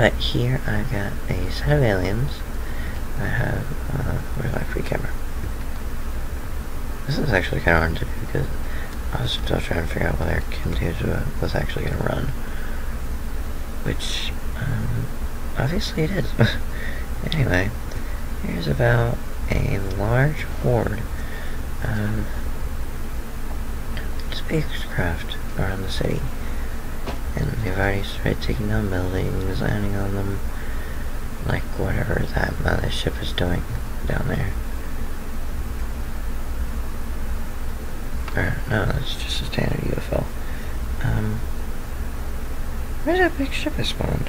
but here I've got a set of aliens. I have, uh, where's my free camera? This is actually kind of hard to do because I was still trying to figure out whether Kim Camtasia was actually going to run. Which, um, obviously it is. anyway, here's about a large horde of spacecraft around the city. They've already started taking down buildings, landing on them, like whatever that mothership is doing down there. Or, no, it's just a standard UFO. Um, where's that big ship I spawned?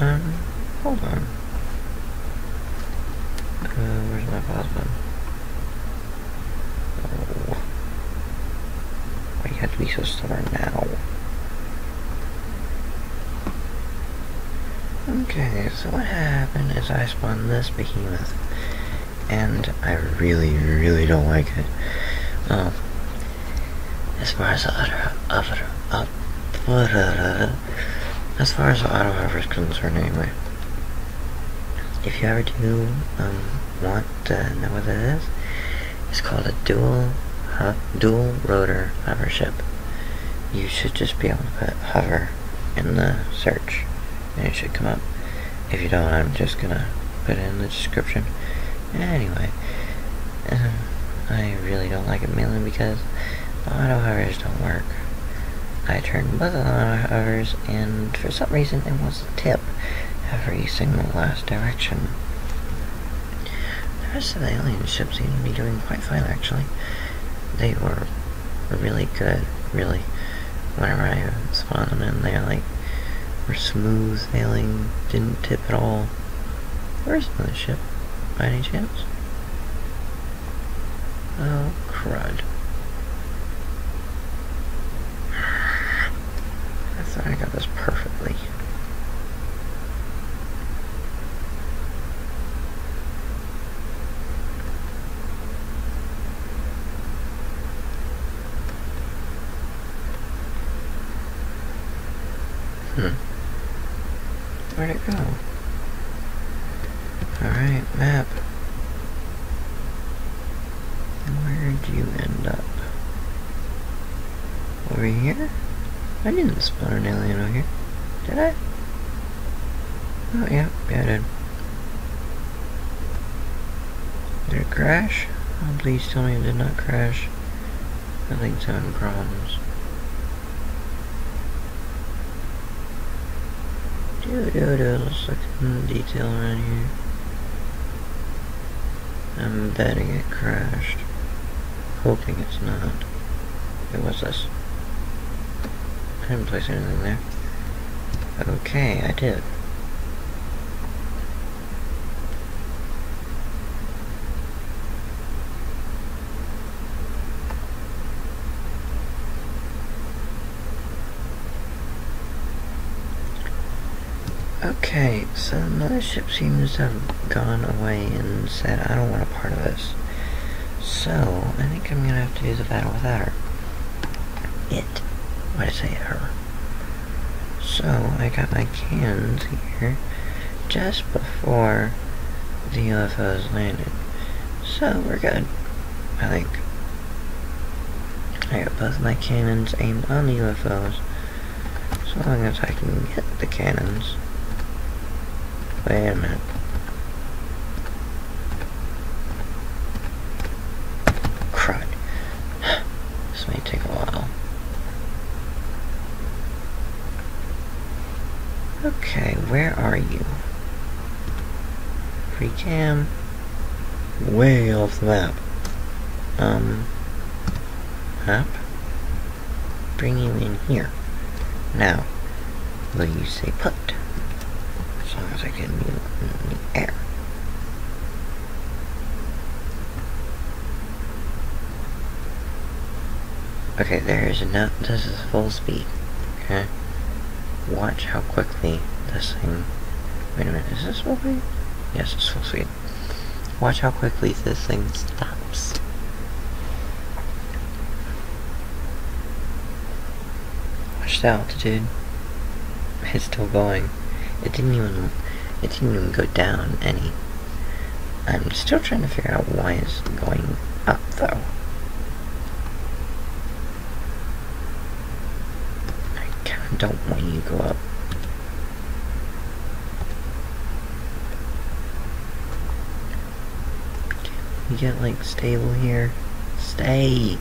Um, hold on. Uh, where's my pause? Oh. Why you to be so stubborn now? Okay, so what happened is I spawned this behemoth and I really, really don't like it. Well, as far as the other, other, other, as far as the auto hover is concerned, anyway. If you ever do um, want to know what it is, it's called a dual dual rotor hover ship. You should just be able to put hover in the search, and it should come up. If you don't, I'm just gonna put it in the description. Anyway, um, I really don't like it mainly because the auto hovers don't work. I turned both of the auto hovers and for some reason it wants to tip every single last direction. The rest of the alien ships seem to be doing quite fine actually. They were really good, really. Whenever I spawned them in, they like were smooth sailing, didn't tip at all. Where's the ship? by any chance? Oh, crud. I thought I got this perfectly. Hmm. Where'd it go? Alright, map. Where'd you end up? Over here? I didn't spawn an alien over here. Did I? Oh, yeah. Yeah, I did. Did it crash? Oh, please tell me it did not crash. I think it's having problems. Do do do, let's look in the detail around here. I'm betting it crashed. Hoping it's not. It was this. I didn't place anything there. Okay, I did. Okay, so the mothership seems to have gone away and said, I don't want a part of this. So, I think I'm gonna have to do the battle without her. It. Why did I say her? So, I got my cannons here just before the UFOs landed. So, we're good. I think. I got both my cannons aimed on the UFOs. So long as I can get the cannons. Wait a minute. Crud. This may take a while. Okay, where are you? Free cam. Way off the map. Um, map? Bring you in here. Now, will you say put? as long as I get in the air. Okay, there is no. This is full speed. Okay. Watch how quickly this thing. Wait a minute. Is this full speed? Yes, it's full speed. Watch how quickly this thing stops. Watch the altitude. It's still going. It didn't even. It didn't even go down any. I'm still trying to figure out why it's going up though. Don't want you to go up. You get like stable here. Stay.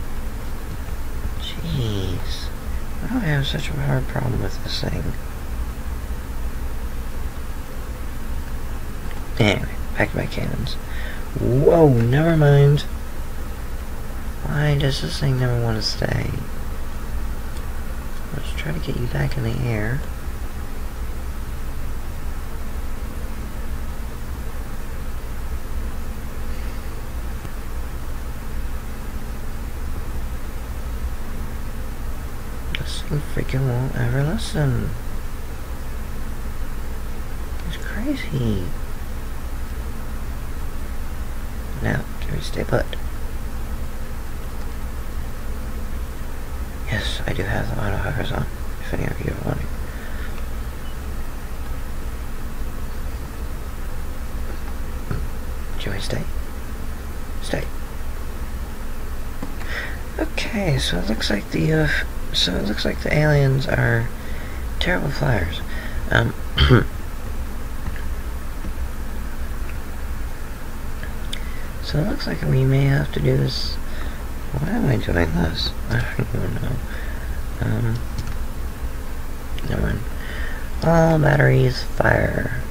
Jeez. I have such a hard problem with this thing? Anyway, back to my cannons. Whoa, never mind. Why does this thing never want to stay? Try to get you back in the air. This freaking won't ever listen. It's crazy. Now, can we stay put? Yes, I do have the auto hovers on, if any of you are wondering. Do you want to stay? Stay. Okay, so it looks like the, uh, so it looks like the aliens are terrible flyers. Um, so it looks like we may have to do this. Why am I doing this? I don't even know. Um, never mind. All batteries fire.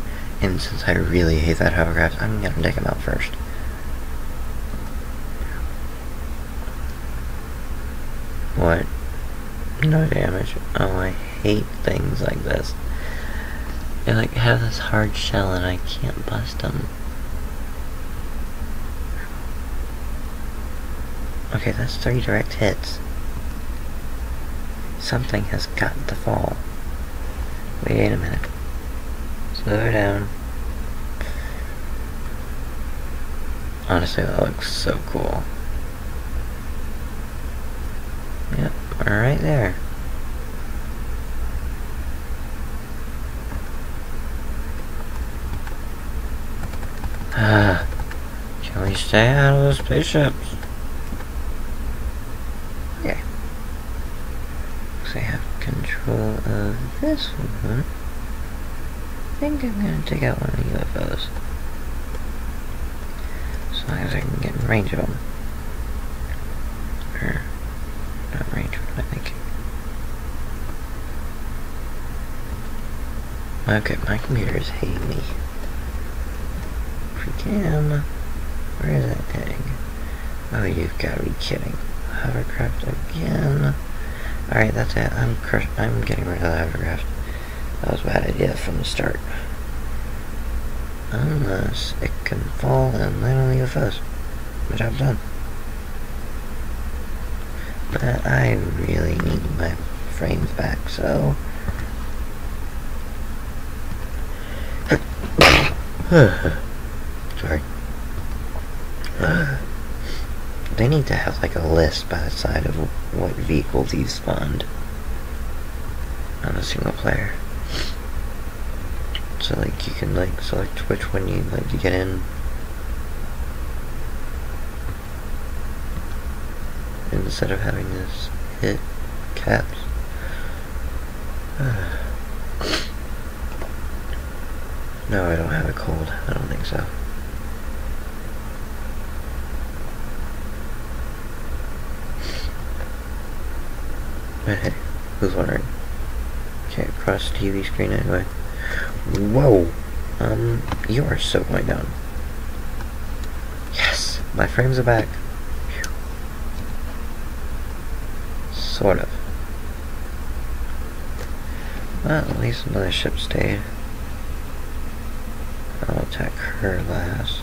And since I really hate that hovercraft, I'm gonna take them out first. What? No damage. Oh, I hate things like this. They like have this hard shell and I can't bust them. Okay, that's three direct hits. Something has got to fall. Wait a minute. Slow down. Honestly, that looks so cool. Yep, we're right there. Ah, can we stay out of the spaceships? Okay. So I have control of this one. I think I'm gonna take out one of the UFOs. As long as I can get in range of them. Or, not range, I thinking? Okay, my computer's hating me. Freaking Where is that egg? Oh, you've got to be kidding. Hovercraft again. Alright, that's it. I'm I'm getting rid of the hovercraft. That was a bad idea from the start. Unless it can fall and land on the UFOs. The job's done. But I really need my frames back, so... They need to have like a list by the side of what vehicles you spawned on a single player. So like you can like select which one you'd like to get in. Instead of having this hit caps. no, I don't have a cold. I don't think so. But hey, who's wondering? Can't cross the TV screen anyway. Whoa! Um, you are so going down. Yes! My frames are back. Sort of. Well, at least another ship stayed. I'll attack her last.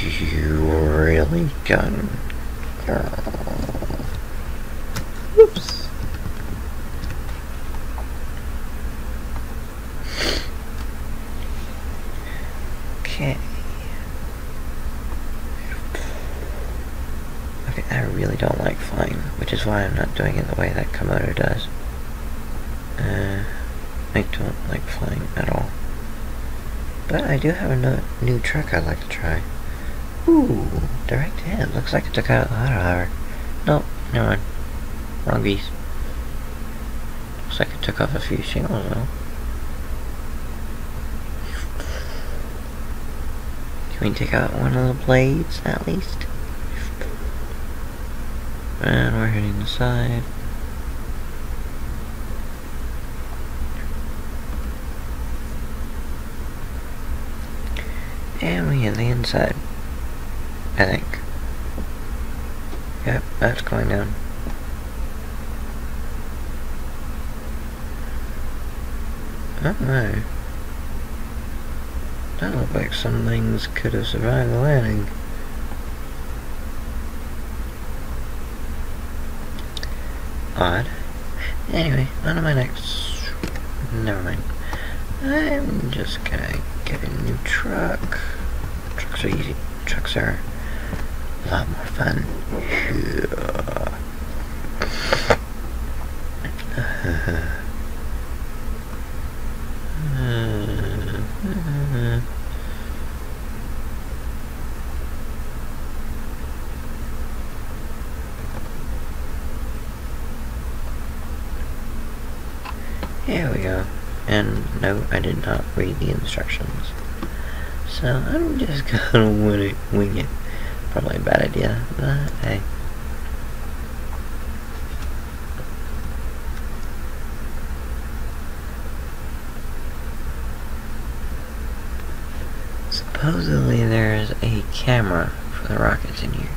You really gun. Whoops. Okay. Okay, I really don't like flying, which is why I'm not doing it the way that Camodo does. Uh, I don't like flying at all. But I do have a new truck I'd like to try. Ooh, direct hit. Looks like it took out the auto hover. Nope, never mind. Wrong beast. Looks like it took off a few shingles though. Can we take out one of the blades at least? And we're hitting the side. And we inside. I think. Yep, that's going down. Oh no. That looked like some things could have survived the landing. Odd. Anyway, on to my next... Never mind. I'm just gonna get a new truck. Trucks are easy. Trucks are a lot more fun. Here we go. And no, I did not read the instructions. So I'm just gonna wing it. Wing it. Probably a bad idea, but hey. Supposedly there is a camera for the rockets in here.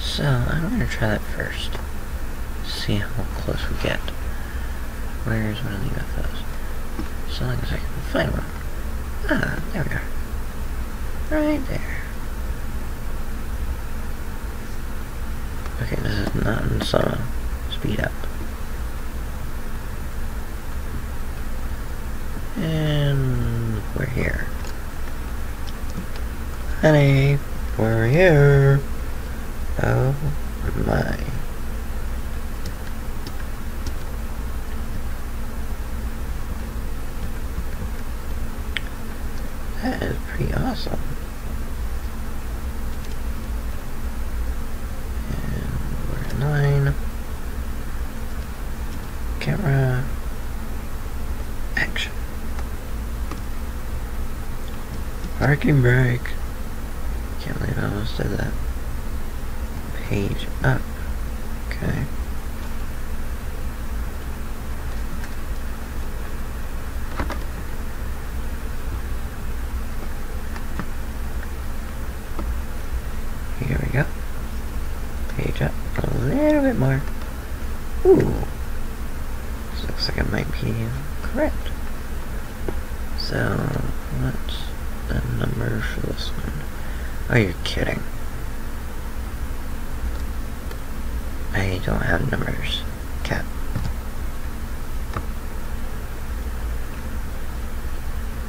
So I'm gonna try that first. See how close we get. Where's one of the UFOs? So long as I can find one. Ah, there we are. Right there. Okay, this is not in solo. Speed up. And we're here. Honey, we're here. Oh my. That is pretty awesome. And we're in line. Camera. Action. Brake. Can't believe I almost did that. Page up. Okay. Here we go. Page up a little bit more. Ooh. This looks like it might be correct. So, what's the number for this one? Oh, you're kidding. I don't have numbers. Cat.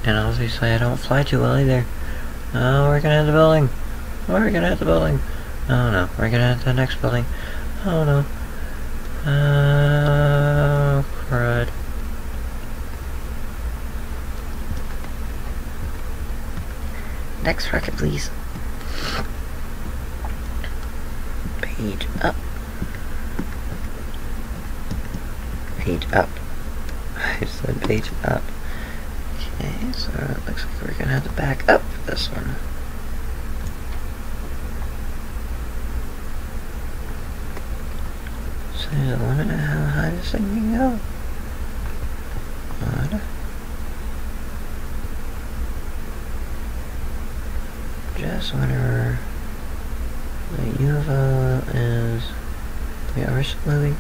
And obviously I don't fly too well either. Oh, we're gonna hit the building. We're gonna hit the building. Oh no, we're gonna hit the next building. Oh no. Oh, crud. Next rocket, please. Page up. Page up. I said page up. So uh, it looks like we're gonna have to back up for this one. So there's a limit to how high this thing can go. Odd. Just whenever the UFO is we are slowly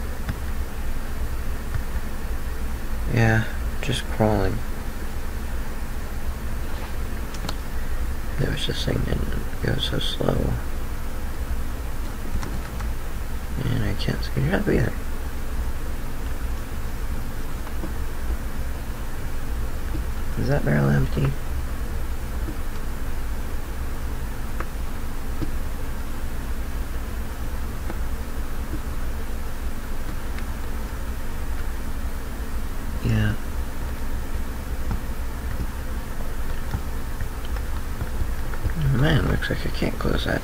Yeah, just crawling. This thing didn't go so slow. And I can't see scoot up either. Is that barrel empty? Yeah. Man, looks like I can't close that.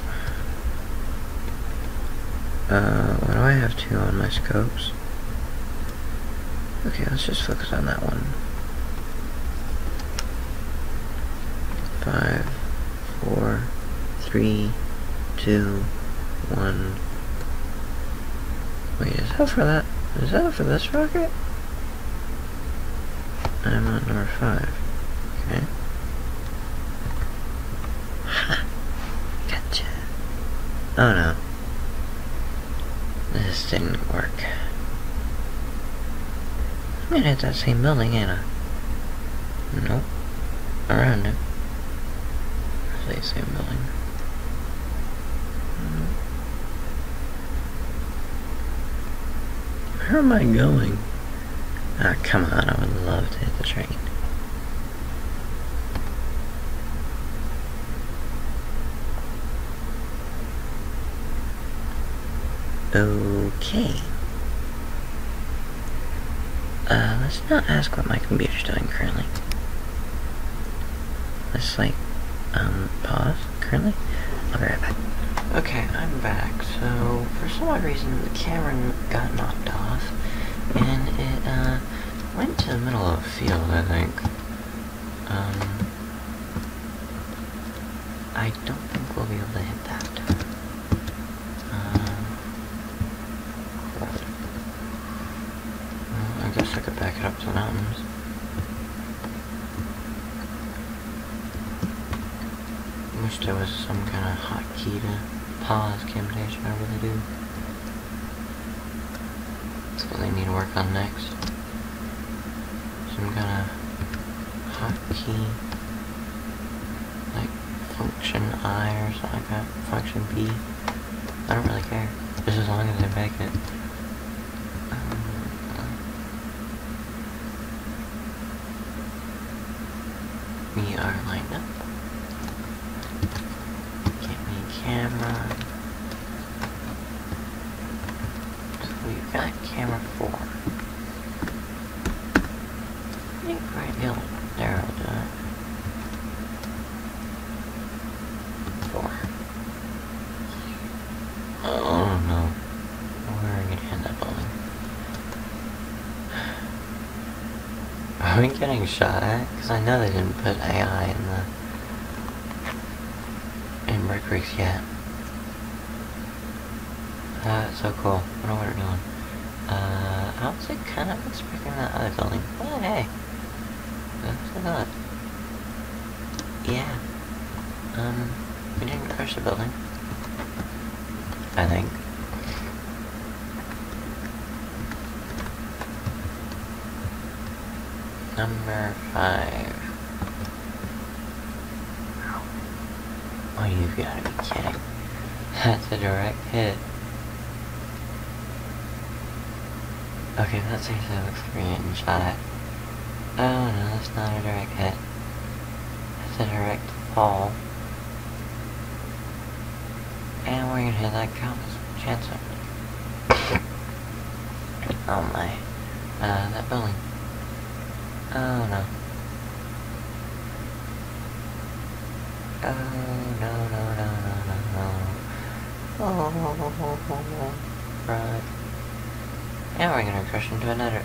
Uh, why do I have two on my scopes? Okay, let's just focus on that one. Five, four, three, two, one. Wait, is that for that? Is that for this rocket? I'm on number five. Oh no. This didn't work. I'm gonna hit that same building, ain't I? Nope. Around it. I say same building. Nope. Where am I going? Ah, come on, I would love to hit the train. Okay. Uh, let's not ask what my computer's doing currently. Let's, like, um, pause currently. I'll be right back. Okay, I'm back. So, for some odd reason, the camera got knocked off, and it, uh, went to the middle of a field, I think. Um, I don't think we'll be able to hit that. Um, well, I guess I could back it up to the mountains. Wish there was some kind of hotkey to pause Camtasia, I really do. That's what they need to work on next. Some kind of hotkey, like function I or something like that, function B. I don't really care, just as long as I make it. Um, we are lined up. Get me a camera. So we've got camera four. I think right now, there will do it. Four. Oh no. Where are we gonna end up building? Are we getting shot at? Because I know they didn't put AI in the in Brick Rigs yet. That's so cool. I don't know what we're doing. Uh, I was like kind of expecting that other building. But hey. That's a lot. Yeah. Um, we didn't crush the building. I think. Number five. Oh, you've got to be kidding. That's a direct hit. Looks like we're getting shot at. Oh no, that's not a direct hit. That's a direct fall. And we're gonna hit that countless chance of Oh my. Uh, that building. Oh no. Oh no no no no no no. Oh, right. And another another.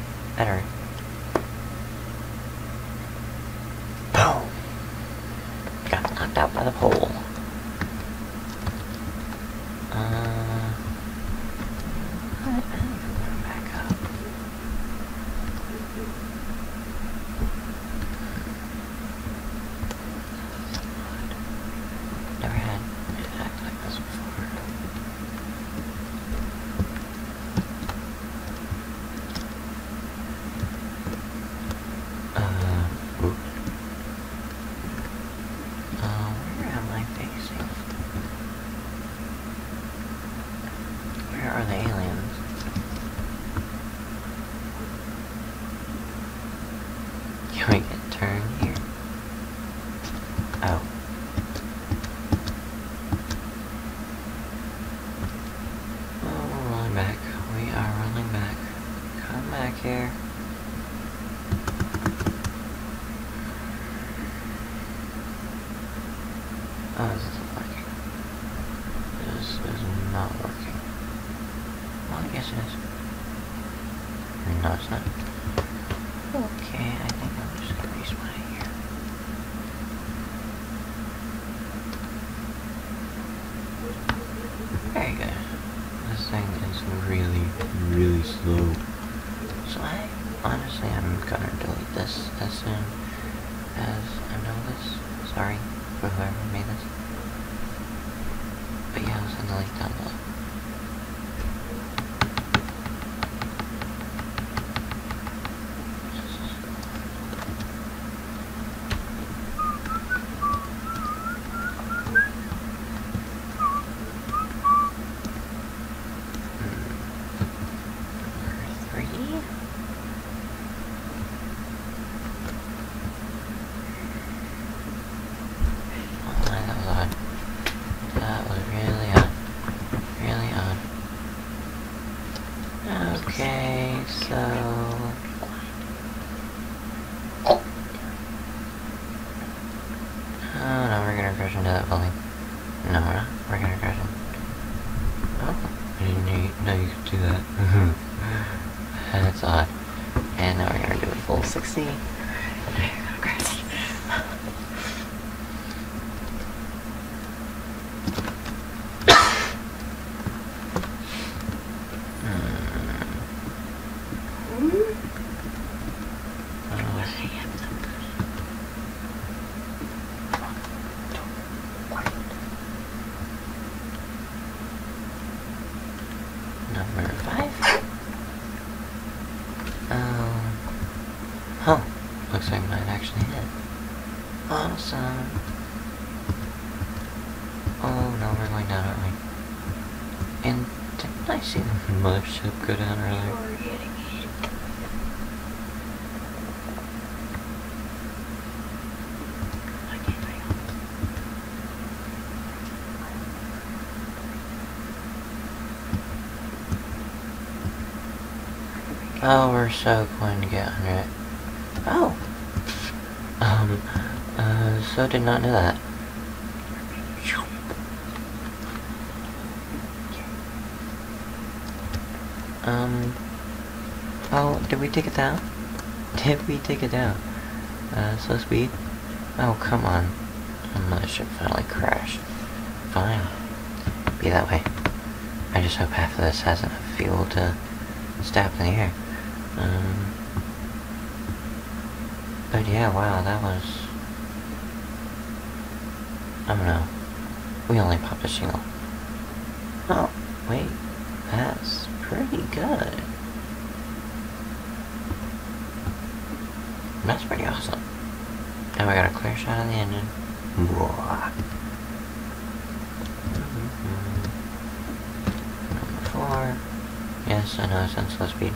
not working. Well, I guess it is. No, it's not. Okay, I think go down earlier. Oh, we're so going to get under it. Oh! Um, uh, so did not know that. we take it down? Did we take it down? Uh, slow speed? Oh, come on. Oh, my ship finally crashed. Fine. Be that way. I just hope half of this has enough fuel to stab in the air. Um, but yeah, wow, that was... I don't know. We only popped a shingle. Oh, wait. That's pretty good. That's pretty awesome. Now we got a clear shot of the engine. Roar. Number four. Yes, I know it's on slow speed.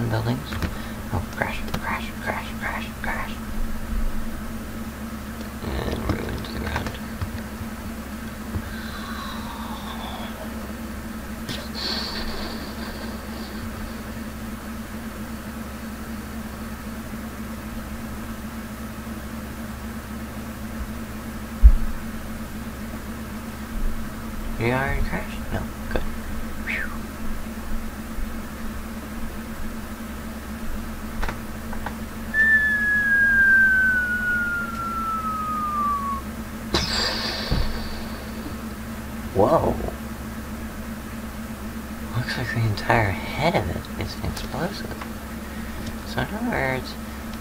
Let's like get away from the buildings. Oh, crash, crash, crash, crash, crash. And we're going to the ground. You already crashed? No, good. Phew. Whoa. Looks like the entire head of it is explosive. So in other words,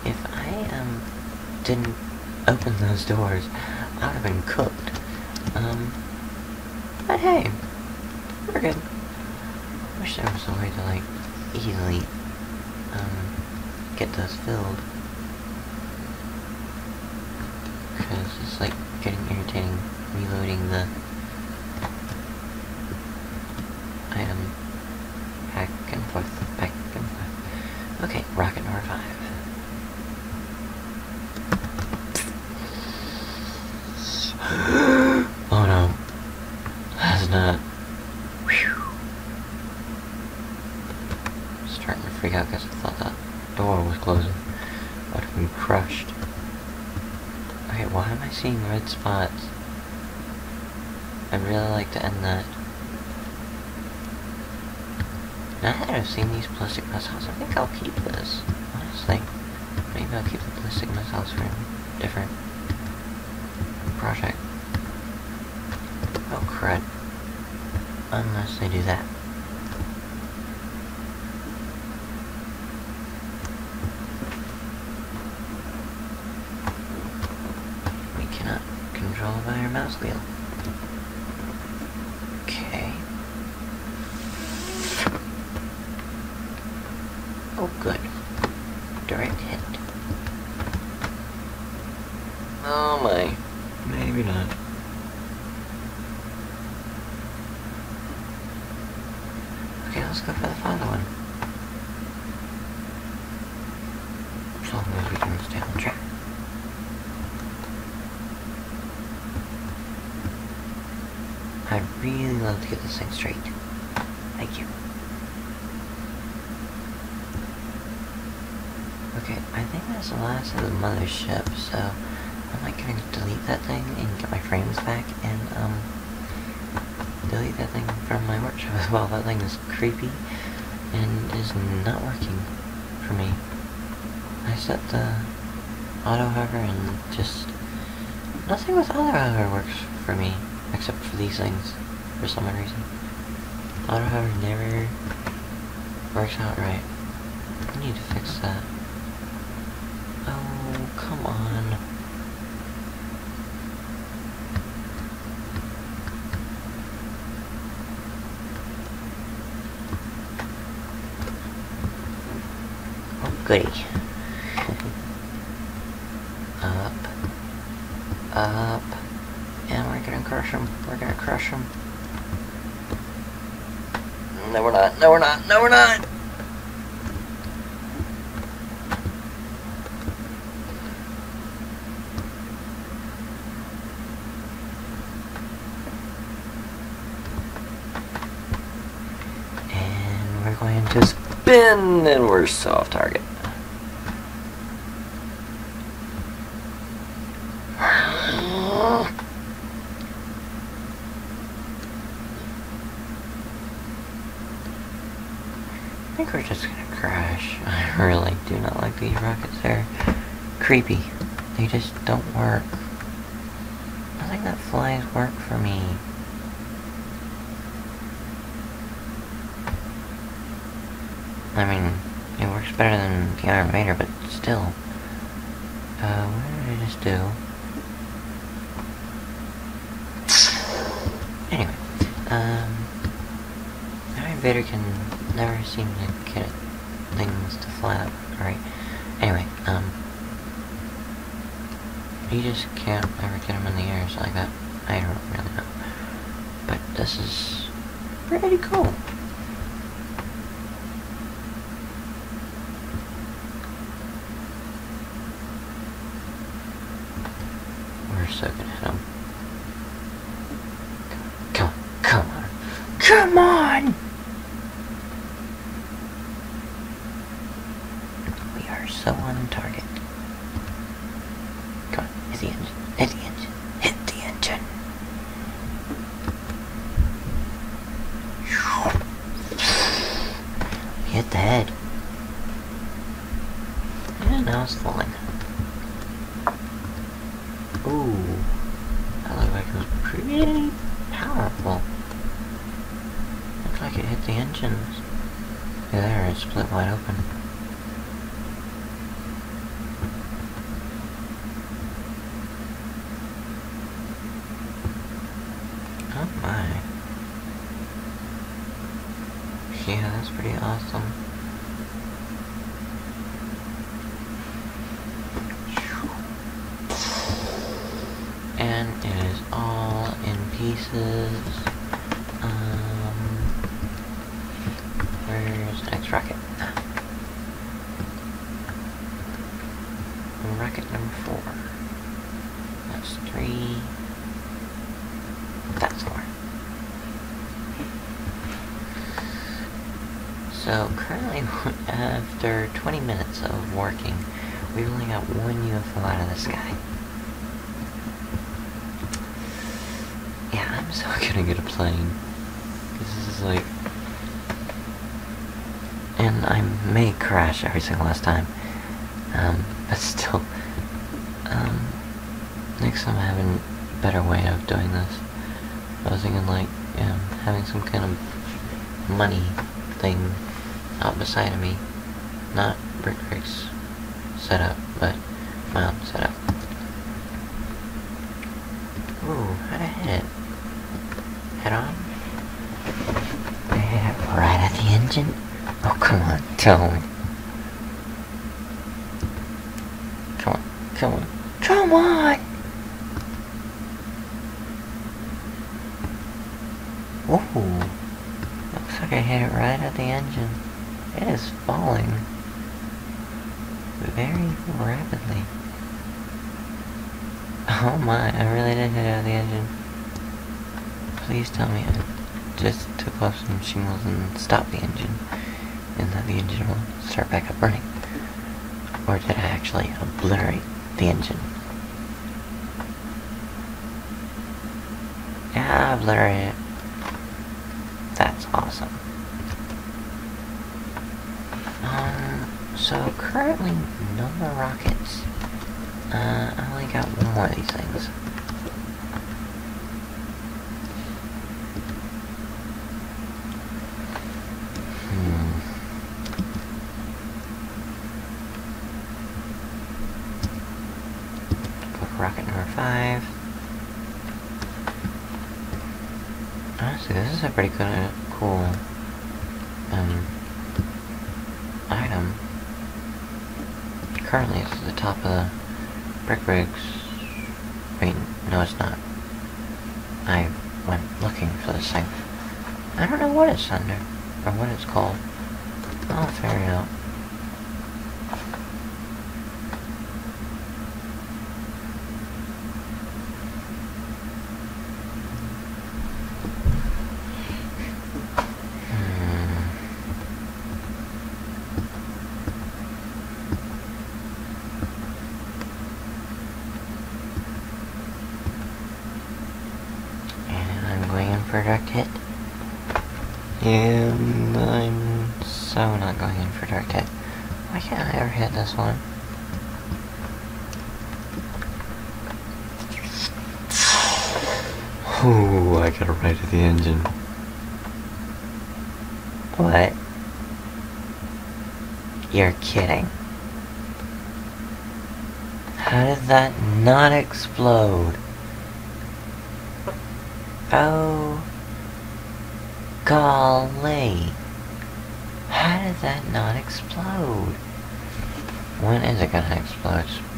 if I um didn't open those doors, I would have been cooked. Um but hey, we're good. Wish there was a way to like easily um get those filled. Because it's like getting irritating reloading the item back and forth, back and forth. Okay, rocket number five. oh no. That's not. Whew. Starting to freak out because I thought that door was closing. I'd have been crushed. Okay, why am I spots? I'd really like to end that. Now that I've seen these ballistic missiles, I think I'll keep this. Honestly. Maybe I'll keep the ballistic missiles for a different project. Oh crud. Unless they do that. We cannot control by our mouse wheel. Okay. Oh, good. Direct hit. Oh my. Maybe not. Okay, let's go for the final one. As long as we can stay on track. I'd really love to get this thing straight. Thank you. Okay, I think that's the last of the mothership, so I'm like gonna delete that thing and get my frames back and um delete that thing from my workshop as well. That thing is creepy and is not working for me. I set the auto hover and just nothing with auto hover works for me except for these things for some reason. Auto hover never works out right. I need to fix that. Oh, come on. Oh, goody. up. Up. And we're gonna crush him. We're gonna crush him. No, we're not. No, we're not. And we're going to spin, and we're so off target. creepy. They just don't work. Nothing that flies work for me. I mean, it works better than the Iron Vader, but still. Uh, what did I just do? Anyway, um, Iron Vader can never seem to get it can't ever get them in the air, so. I don't really know. But this is pretty cool. We're so gonna hit him. Come, come on. Come on! We are so on target. Come on, hit the engine. Hit the engine. Hit the engine. Hit the head. And now it's falling. Ooh. That looked like it was pretty powerful. Looks like it hit the engines. Yeah, there, it split wide open. Oh my. Yeah, that's pretty awesome. And it is all in pieces. Um, where's the next rocket? Rocket number four. That's three. That's four. So currently, after 20 minutes of working, we've only got one UFO out of the sky. Yeah, I'm so gonna get a plane. This is like... And I may crash every single last time. Um, but still. Um, next time I have a better way of doing this. I was thinking like, yeah, having some kind of money thing out beside of me. Not Brick Rigs setup, but own setup. Ooh, how'd I hit? Head on? Hit right at the engine? Oh, come on, tell me. Come on, come on, come on! Ooh, looks like I hit it right at the engine. It is falling very rapidly. Oh my, I really did hit it out of the engine. Please tell me I just took off some shingles and stopped the engine, and that the engine will start back up running. Or did I actually obliterate the engine? Yeah, I obliterated it. That's awesome. Um, so currently rockets. Uh, I only got one more of these things.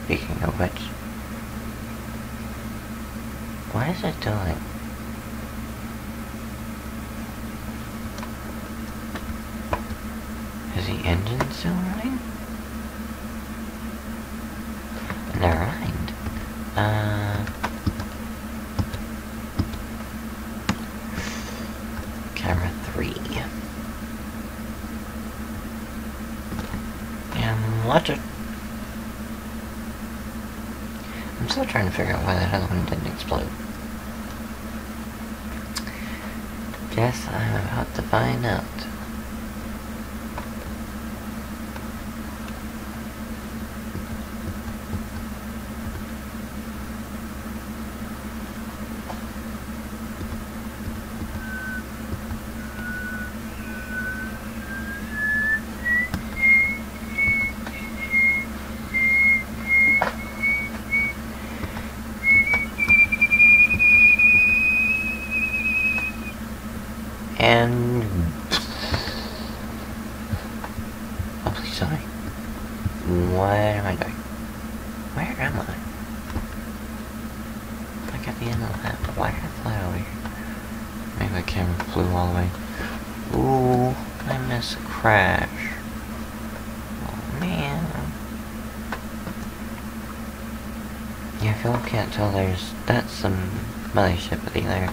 Speaking of which, why is it doing? Is the engine still running? That's some mothership thing there.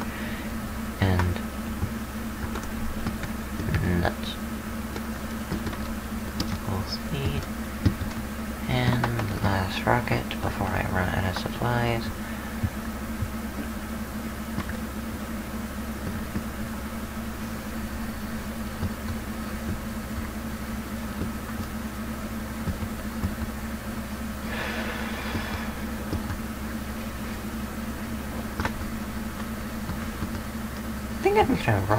kind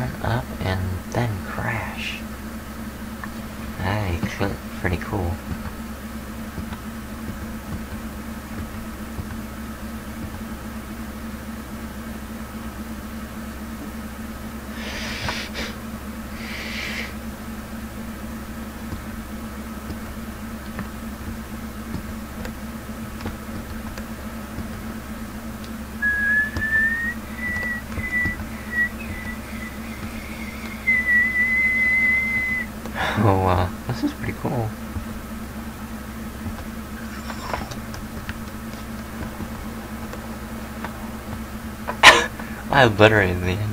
I have butter in me.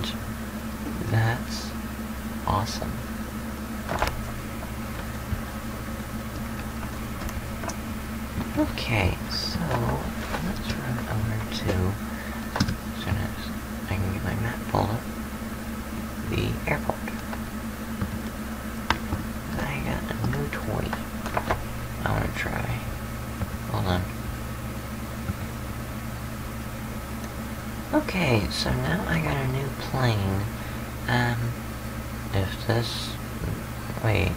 So now I got a new plane. Um, if this... Wait.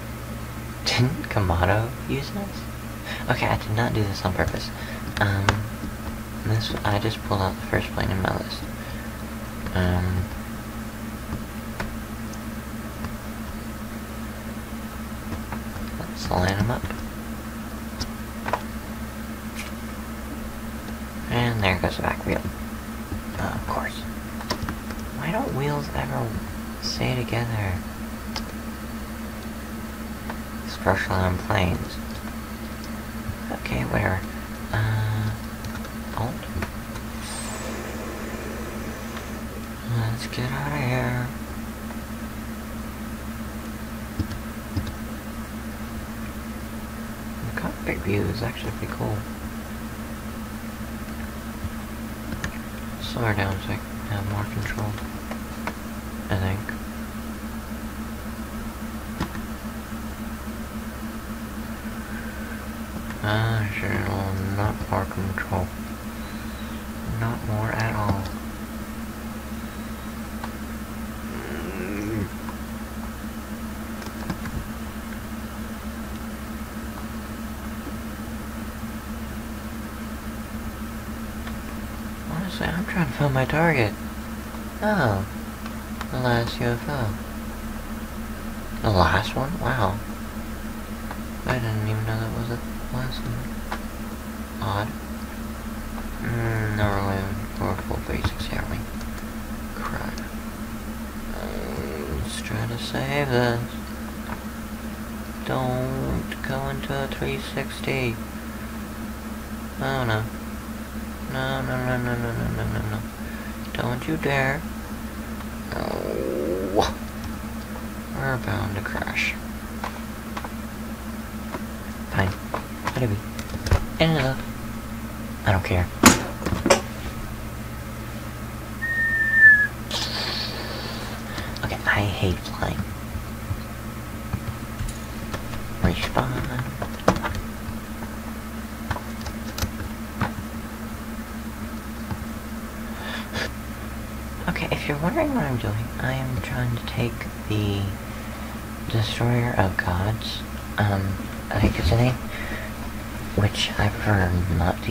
Didn't Camodo use this? Okay, I did not do this on purpose. Um, this... I just pulled out the first plane in my list. Um... Let's line them up. And there goes the back wheel. Ashland planes. Find my target. Oh. The last UFO. The last one? Wow. I didn't even know that was the last one. Odd. Mm, no, we're going for full basics here, we? Crap. Uh, let's try to save this. Don't go into a 360. you there.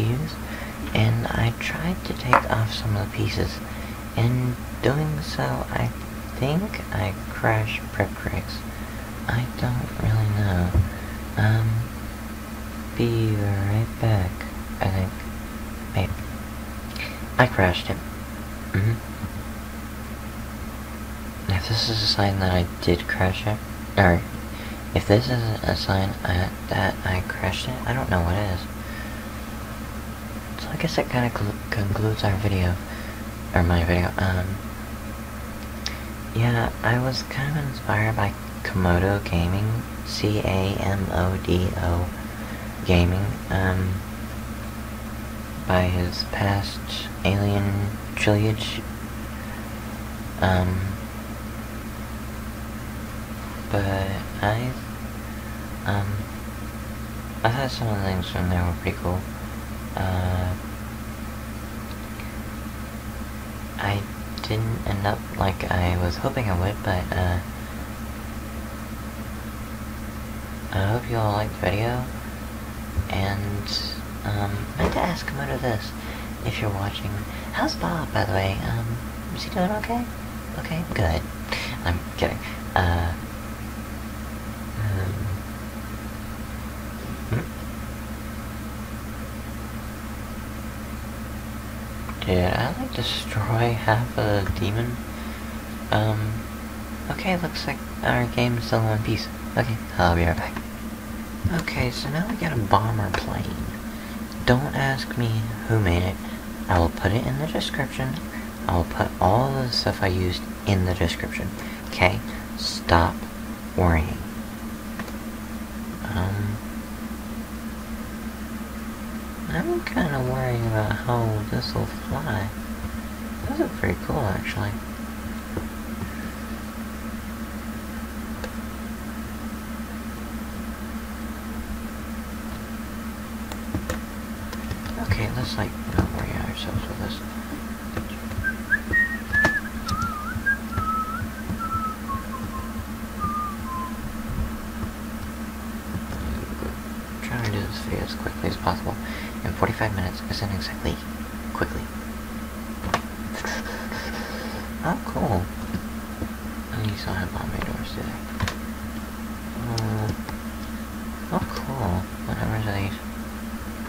Use, and I tried to take off some of the pieces. In doing so, I think I crashed Brick Rigs. I don't really know. Um, be right back, I think. Maybe. I crashed it. Mm hmm If this is a sign that I did crash it, or if this is a sign I, that I crashed it, I don't know what it is. Guess that kind of concludes our video, or my video. Um, yeah, I was kind of inspired by Camodo Gaming, C-A-M-O-D-O Gaming, um, by his past Alien trilogy, um, but I, um, I thought some of the things from there were pretty cool. Uh, I didn't end up like I was hoping I would, but, uh, I hope you all liked the video, and, um, I meant to ask Camodo this, if you're watching. How's Bob, by the way? Um, is he doing okay? Okay, good. I'm kidding. Uh, Did I destroy half a demon? Um, okay, looks like our game is still in one piece. Okay, I'll be right back. Okay, so now we got a bomber plane. Don't ask me who made it. I will put it in the description. I will put all the stuff I used in the description. Okay? Stop worrying. Um, I'm kind of worrying about how this will fly. Those are pretty cool, actually. Okay, let's like not worry ourselves with this. Trying to do this video as quickly as possible. And 45 minutes isn't exactly quickly. Oh, cool. At least I have all my doors today. Uh, oh, cool. Whatever these.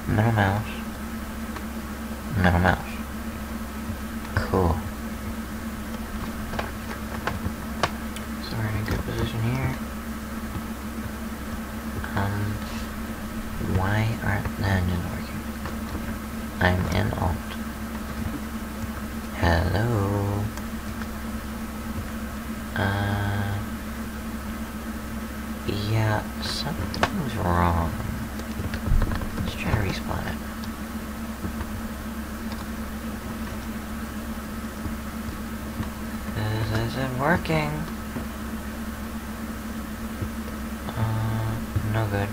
Middle mouse. Middle mouse. Cool. So we're in a good position here. Um, why aren't the engines working? I'm in alt. Hello. Yeah, something's wrong. Let's try to respawn it. This isn't working. Uh, no good.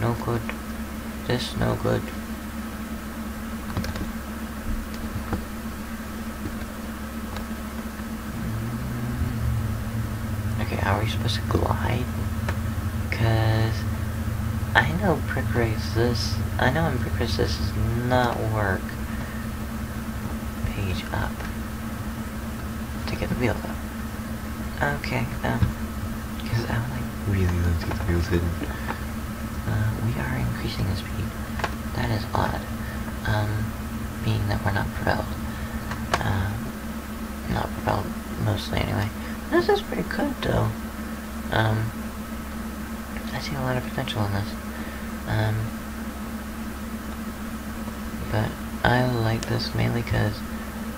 No good. This no good. Mm, To glide? Cause I know Brick Rigs this I know in Brick Rigs this does not work. Page up to get the wheels up. Okay, um, because I would like really love to get the wheels hidden. Uh, we are increasing the speed. That is odd. Um, being that we're not propelled. Uh, not propelled, mostly anyway. This is pretty good though. Um, I see a lot of potential in this. Um, but I like this mainly because,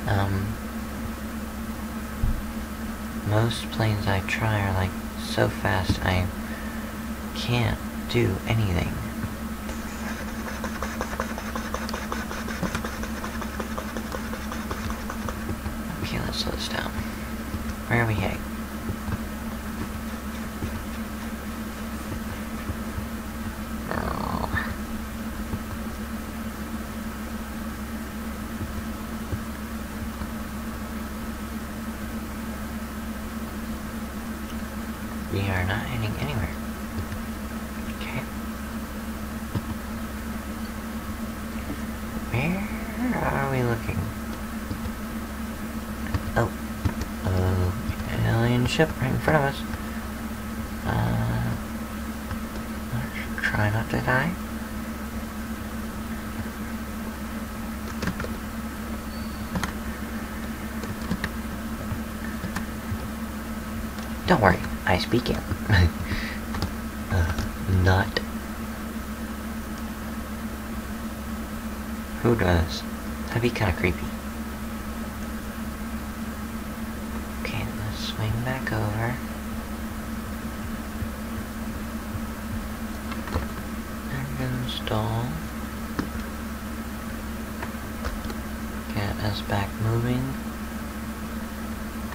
um, most planes I try are like so fast I can't do anything. Okay, let's slow this down. Where are we heading? Oh. We are not heading anywhere. Okay. Where are we looking? Oh. Uh, alien ship right in front of us. Uh, let's try not to die. Don't worry, I speak it. uh, not. Who does? That'd be kind of creepy. Okay, let's swing back over. And install. Get us back moving.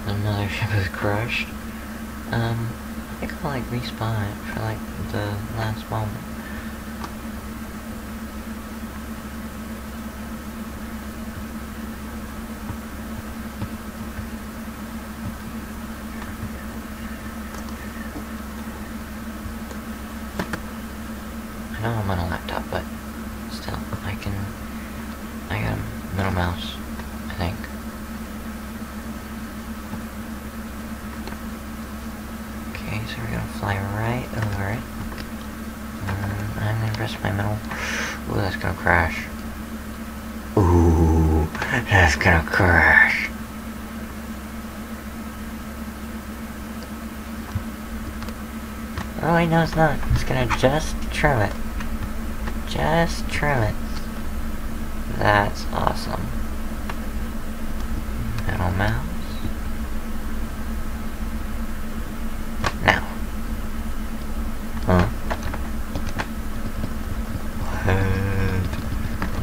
The mothership is crushed. Um, I think I'll like respawn it for like the last moment. I know I'm on a laptop, but still, I can. I got a middle mouse, I think. Okay, so we're gonna fly right over it. Um, I'm gonna press my middle. Ooh, that's gonna crash. Ooh, that's gonna crash. Oh wait, no it's not. It's gonna just trim it. Just trim it. That's awesome. Middle mouse. Now. Huh?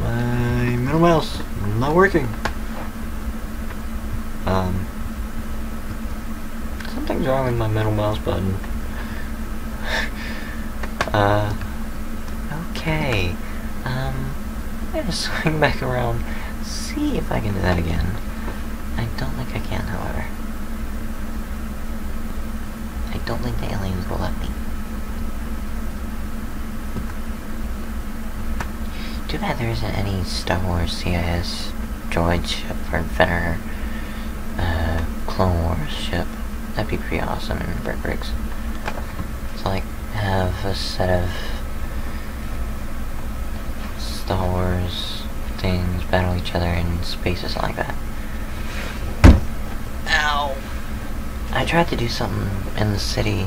What? My middle mouse not working. Um. Something's wrong with my middle mouse button. uh. Okay. Um. Swing back around, see if I can do that again. I don't think I can, however. I don't think the aliens will let me. Too bad there isn't any Star Wars CIS droid ship or Venator uh, Clone Wars ship. That'd be pretty awesome in Brick Rigs. So like have a set of Star Wars things battle each other in space or something like that. Ow! I tried to do something in the city,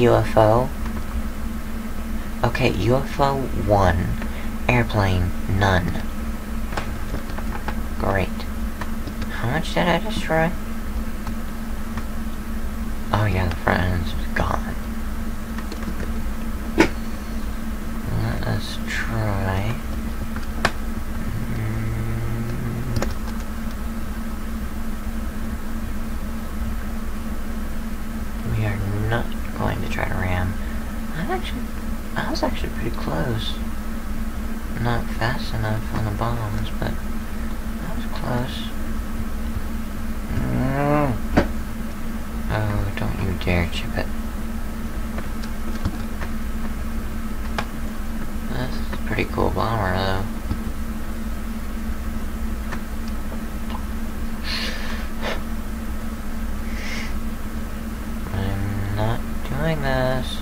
UFO? Okay, UFO 1. Airplane, none. Great. How much did I destroy? Oh yeah, the front end's gone. Let us try. Mm. We are not going to try to ram. I'm actually, I was actually pretty close. Not fast enough on the bombs, but I was close. Mm. Oh, don't you dare chip it. This is a pretty cool bomber, though. I'm not doing this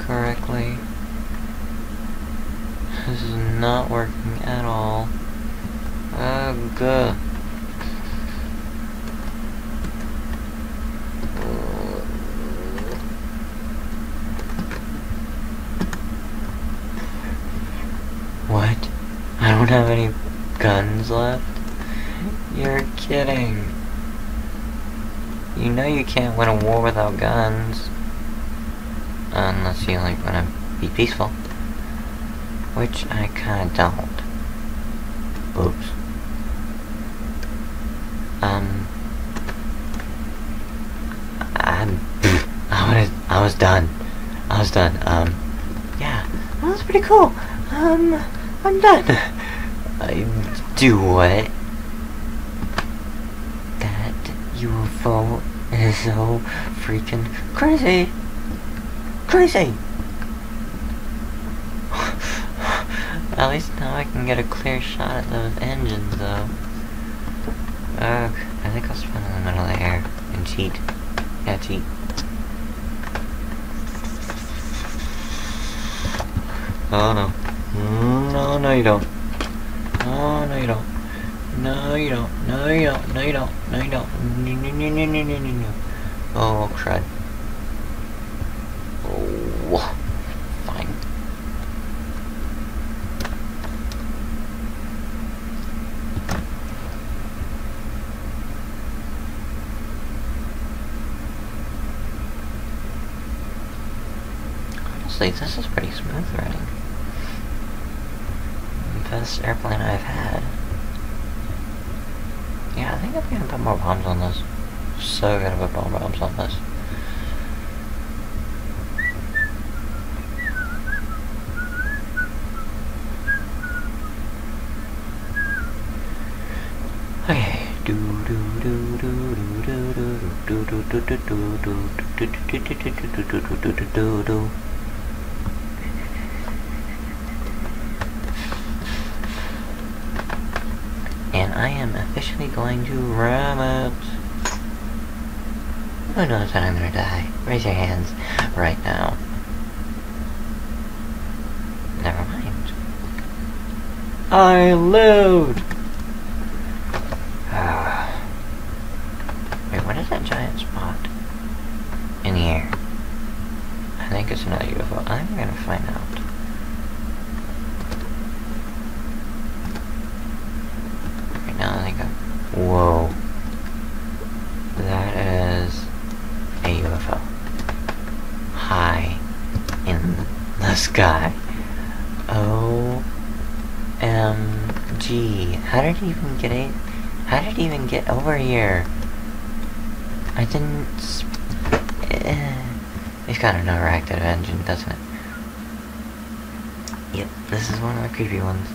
correctly. This is not working at all. Ugh. What? I don't have any guns left? You're kidding. You know you can't win a war without guns. Unless you like want to be peaceful. Which I kinda don't. Oops. Um. I'm. I was. I was done. I was done. Um. Yeah. That was pretty cool. Um. I'm done. Do what? That UFO is so freaking crazy. Crazy. At least now I can get a clear shot at those engines, though. Ugh, I think I'll spin in the middle of the air and cheat. Yeah, cheat. Oh no. Mm, No, no you don't. No, no you don't. No you don't. No you don't. No you don't. No no, no, no, no, no, no, no. Oh, crud. Oh, fine. Honestly, this is And I am officially going to ram it. Who knows when I'm gonna die? Raise your hands right now. Never mind. I lived! Wait, what is that giant spot? In the air. I think it's another UFO. I'm gonna find out. Right now I think I'm... Whoa. That is a UFO. High in the sky. OMG. How did he even get it? How did he even get over here? I didn't... Uh, it's got an overactive engine, doesn't it? Yep, this is one of the creepy ones.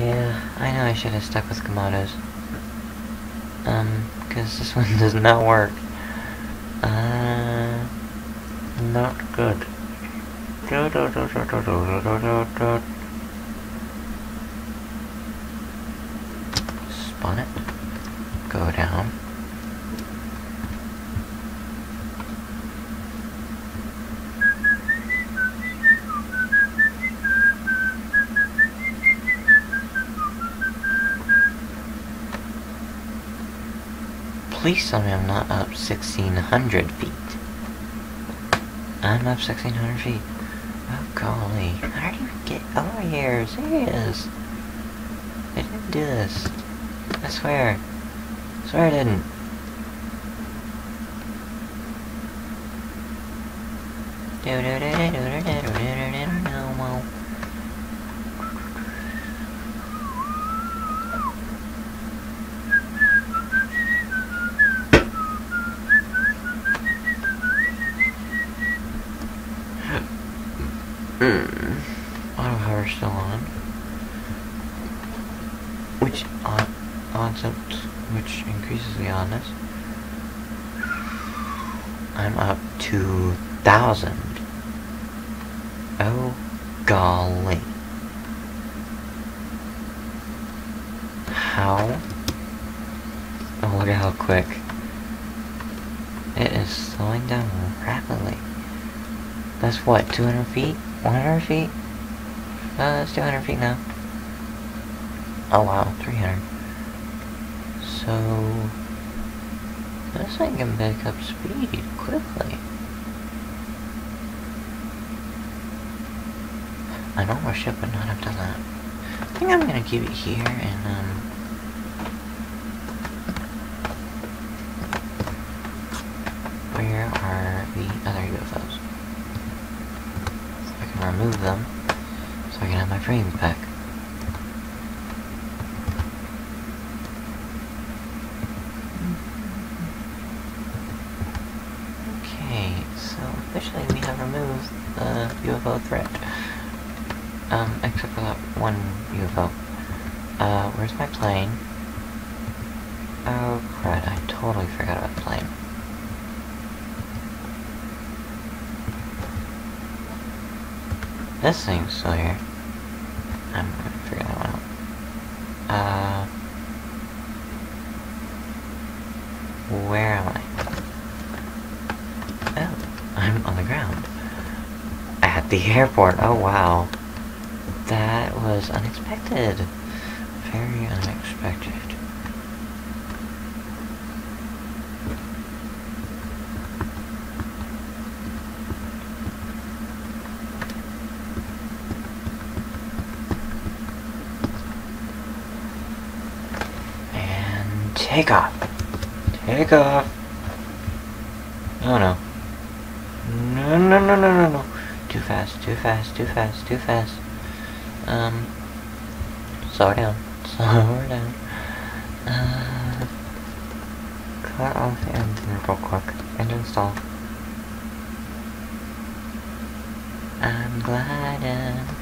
Yeah, I know I should have stuck with Camodo's. Um, because this one does not work. Uh, not good. Tell me I'm not up 1600 feet. I'm up 1600 feet. Oh golly. How did you get over here? Serious. I didn't do this. I swear. I swear I didn't. Do do do do do do do do do do do Hmm. Auto hover still on. Which on odds up, which increases the oddness. I'm up to thousand. Oh golly. How? Oh look at how quick. It is slowing down rapidly. That's what, 200 feet? 100 feet? Uh, that's 200 feet now. Oh wow, 300. So... This thing can pick up speed quickly. A normal ship would not have done that. I think I'm gonna keep it here and, um... Where are the other UFOs? I can remove them so I can have my frames back. Okay, so officially we have removed the UFO threat. Um, except for that one UFO. Uh, where's my plane? Oh crud, I totally forgot about the plane. This thing's still here. I'm gonna figure that one out. Uh... Where am I? Oh, I'm on the ground. At the airport, oh wow. That was unexpected. Very unexpected. And take off. Take off. Oh no. No, no, no, no, no, no. Too fast, too fast, too fast, too fast. Um, slow down. Slow down. Uh, cut off the engine real quick and install. I'm gliding.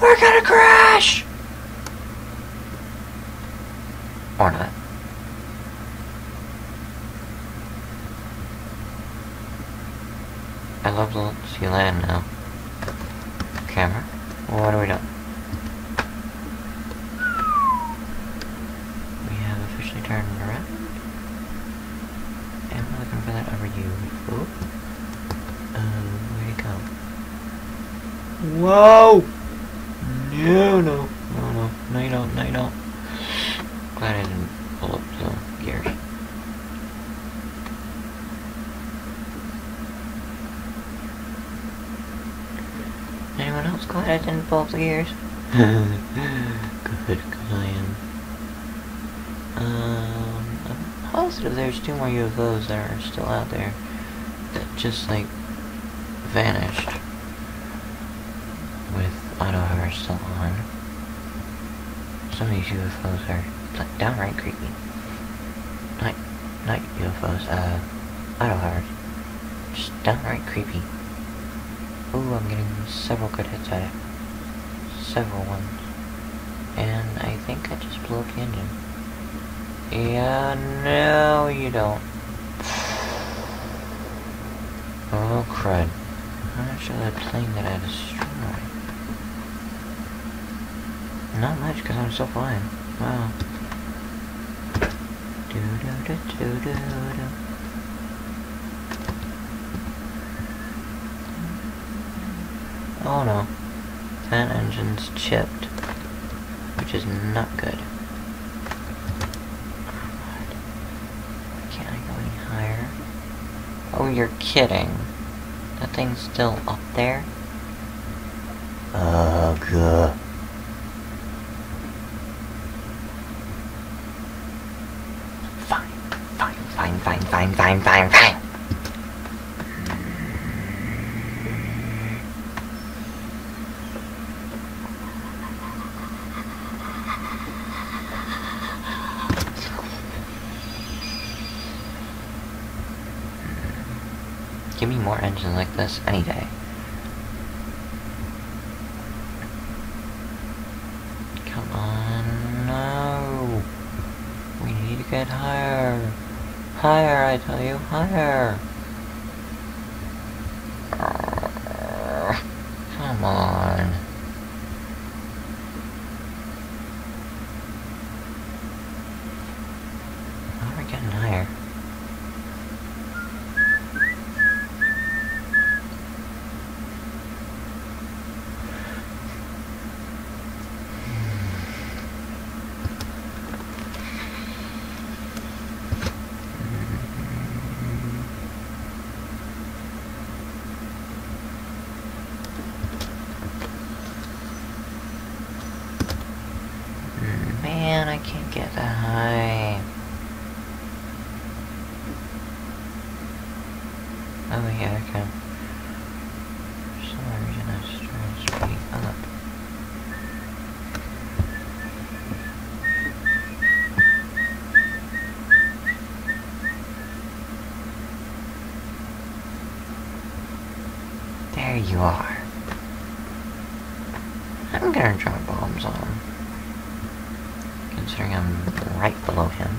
We're gonna crash! Or not. I love to see land now. Camera? What are we doing? We have officially turned around. And we're looking for that other UFO. Um, where'd it go? Whoa! No, no, no, no, no, you don't, no, you don't. Glad I didn't pull up the gears. Anyone else glad I didn't pull up the gears? Good, am. Um, I'm positive there's two more UFOs that are still out there that just like vanished with auto still on. Some of these UFOs are like downright creepy. Not, not UFOs, uh, auto. Just downright creepy. Ooh, I'm getting several good hits at it. Several ones. And I think I just blew up the engine. Yeah, no, you don't. Oh, crud. How much of that plane did I destroy? Not much, because I'm still flying. Wow. Do do do do do do. Oh no. That engine's chipped. Which is not good. Can't I go any higher? Oh, you're kidding. That thing's still up there? Ugh. Fine, fine, fine, fine, fine, fine, fine, fine. Give engines like this any day. Come on, no. We need to get higher. Higher, I tell you, higher. Come on. How are we getting higher? Man, I can't get that high. Oh yeah, I can. For some reason I was trying to speed up. There you are. I'm gonna drop bombs on him considering I'm right below him.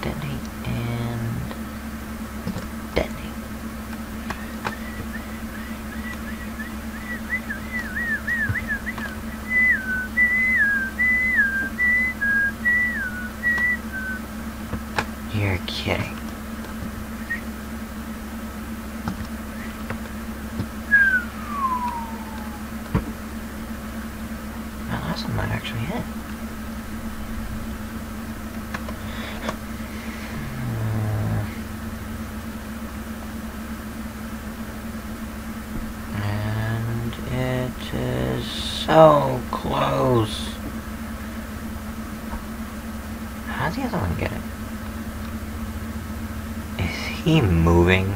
Detonate and detonate. You're kidding. That last one might actually hit. Uh, so close. How's the other one get it? Is he moving?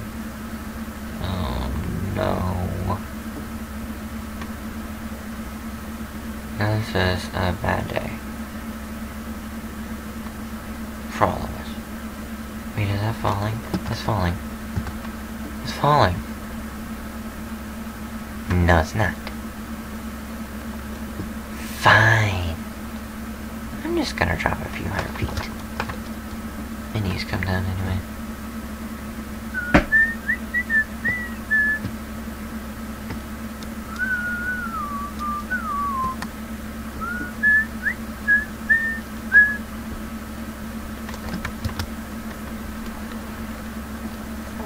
Oh no. This is a bad day. For all of us. Wait, is that falling? It's falling. It's falling. No, it's not. Fine. I'm just gonna drop a few hundred feet. My knees come down anyway.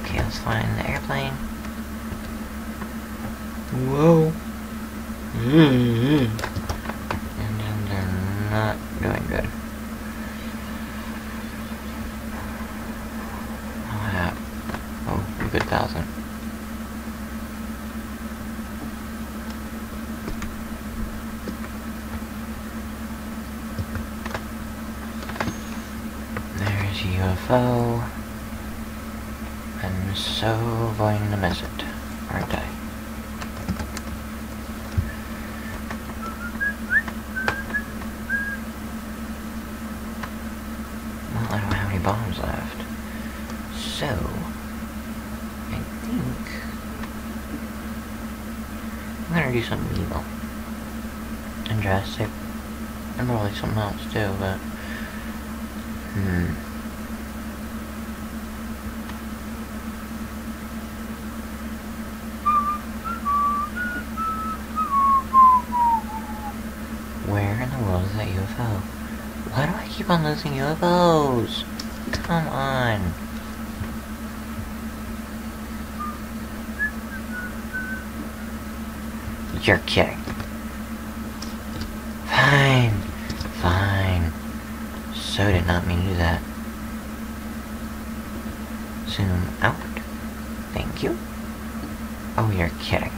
Okay, let's flying the airplane. Whoa. Mm-hmm. And then they're not doing good. Oh, yeah. Oh, a good thousand. There's UFO. I'm so going to miss it, aren't I? Well, I don't have any bombs left. So, I think I'm gonna do something evil. And drastic. And probably something else too, but hmm. Where in the world is that UFO? Why do Keep UFOs? Come on. You're kidding. Fine. Fine. So did not mean to do that. Zoom out. Thank you. Oh, you're kidding.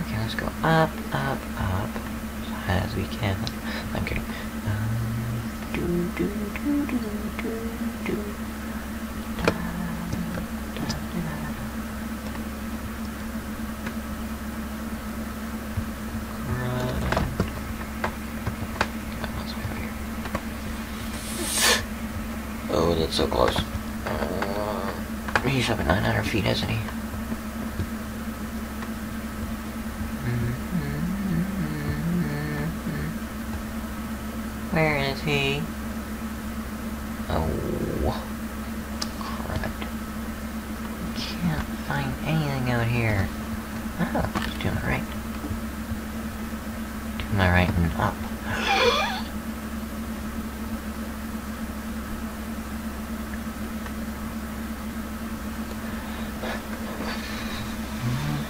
Okay, let's go up, up, up, as high as we can. Okay. Um, do, do, do, do, do, do. Da, da, da, da. Run. That one's over here. Oh, that's so close. Uh, he's up at 900 feet, isn't he? Where is he? Oh, crud. Can't find anything out here. Oh, just to my right. To my right and up.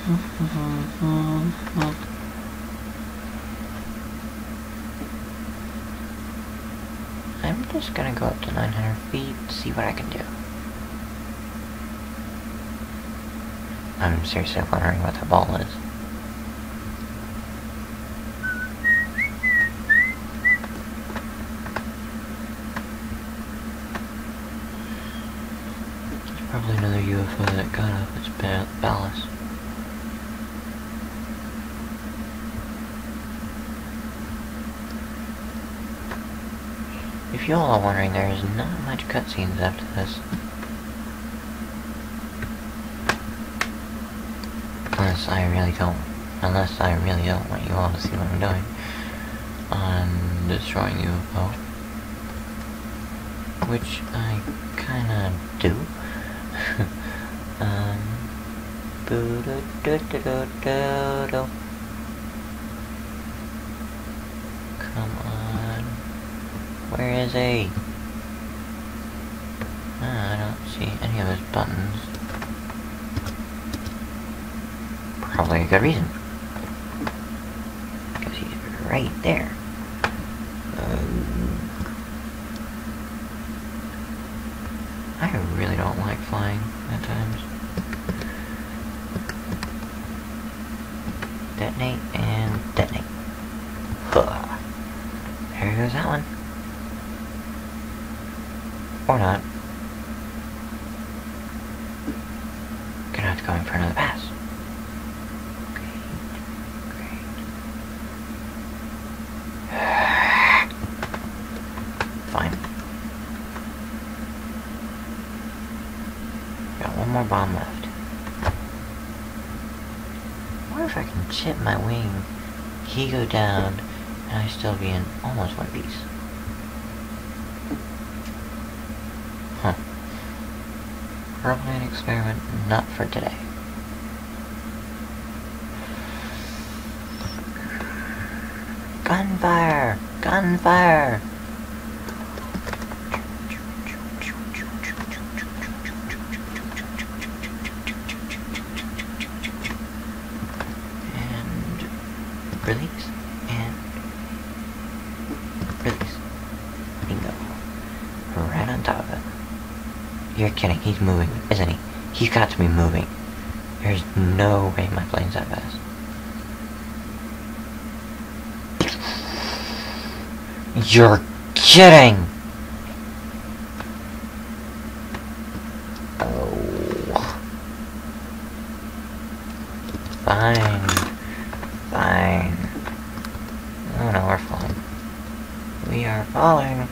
Mm-hmm. I'm just gonna go up to 900 feet, see what I can do. I'm seriously wondering what that ball is. There's probably another UFO that got off its ballast. If you all are wondering, there is not much cutscenes after this. Unless I really don't, unless I really don't want you all to see what I'm doing. I'm destroying UFO. Which I kinda do. um, boo-doo-doo-doo-doo-doo. Come on. I don't see any of those buttons. Probably a good reason. Because he's right there. Um, I really don't like flying at times. detonate, and detonate. Huh. There goes that one. Or not. Gonna have to go in for another pass. Great. Great. Fine. Got one more bomb left. I wonder if I can chip my wing, he go down, and I still be in almost one piece. Huh. Probably an experiment not for today. Gunfire! Gunfire! And release and release. Bingo. Right on top of it. You're kidding, he's moving, isn't he? He's got to be moving. There's no way my plane's that fast. You're kidding! Oh. Fine. Fine. Oh no, we're falling. We are falling.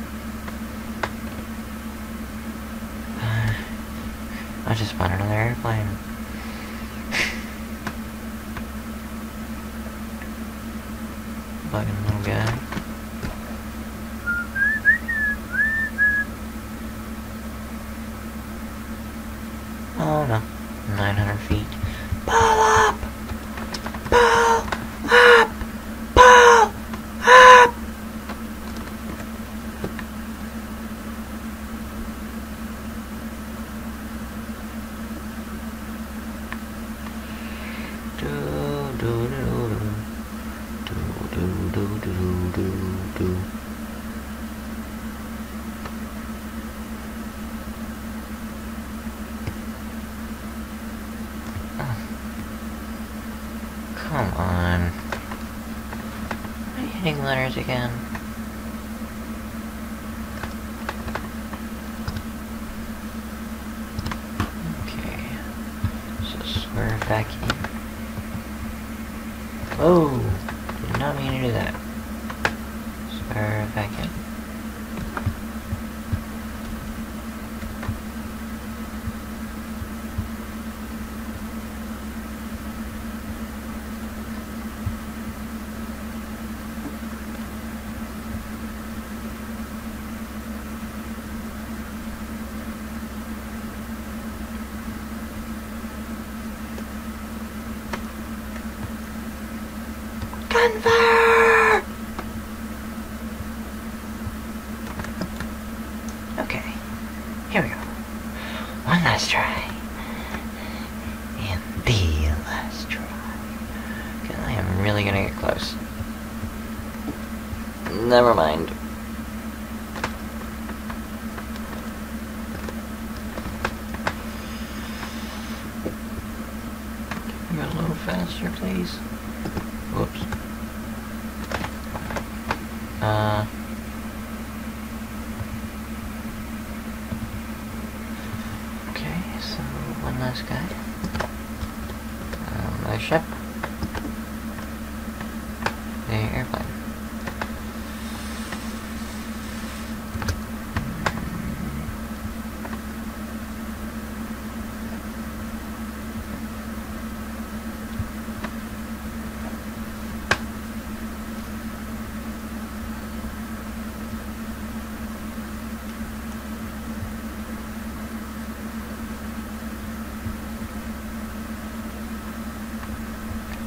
I just found another airplane. Bugging little guy. Oh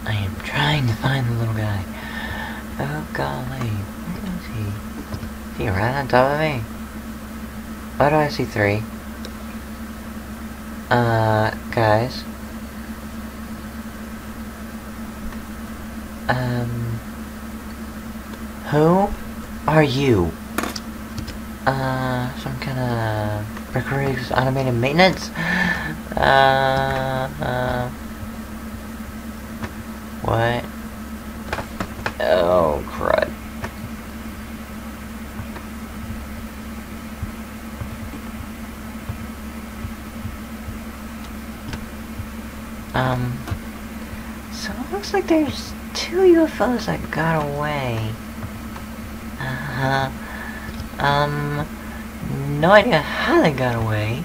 I am trying to find the little guy. Oh golly, where is he? Is he right on top of me? Why do I see three? Uh, guys. Um, who are you? Uh, some kind of recruits automated maintenance? Uh, uh, what? Oh, crud. Um, so it looks like there's two UFOs that got away. Uh-huh. Um, no idea how they got away.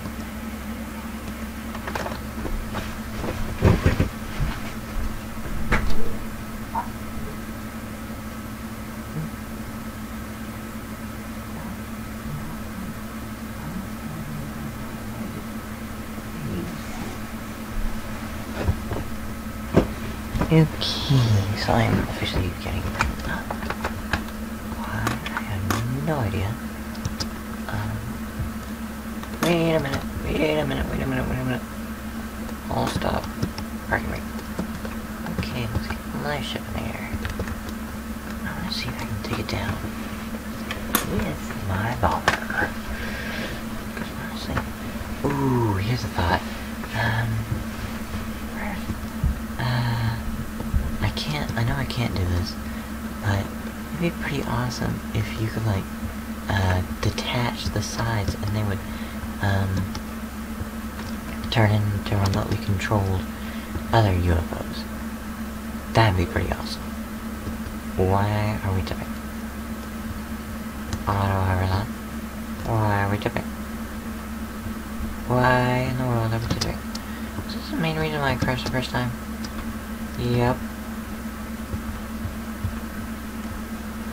Okay, so I'm officially getting up. Why? I have no idea. Um, wait a minute, wait a minute, wait a minute, wait a minute. I'll stop arguing. Okay, let's get my ship in the air. I want to see if I can take it down with my bomber. Because honestly, ooh, here's a thought. Um, where's, uh, I can't, I know I can't do this, but it'd be pretty awesome if you could, like, uh, detach the sides and they would, um, turn into remotely controlled other UFOs. That'd be pretty awesome. Why are we tipping? Auto hoverland. Why are we tipping? Why in the world are we tipping? Is this the main reason why I crashed the first time? Yep.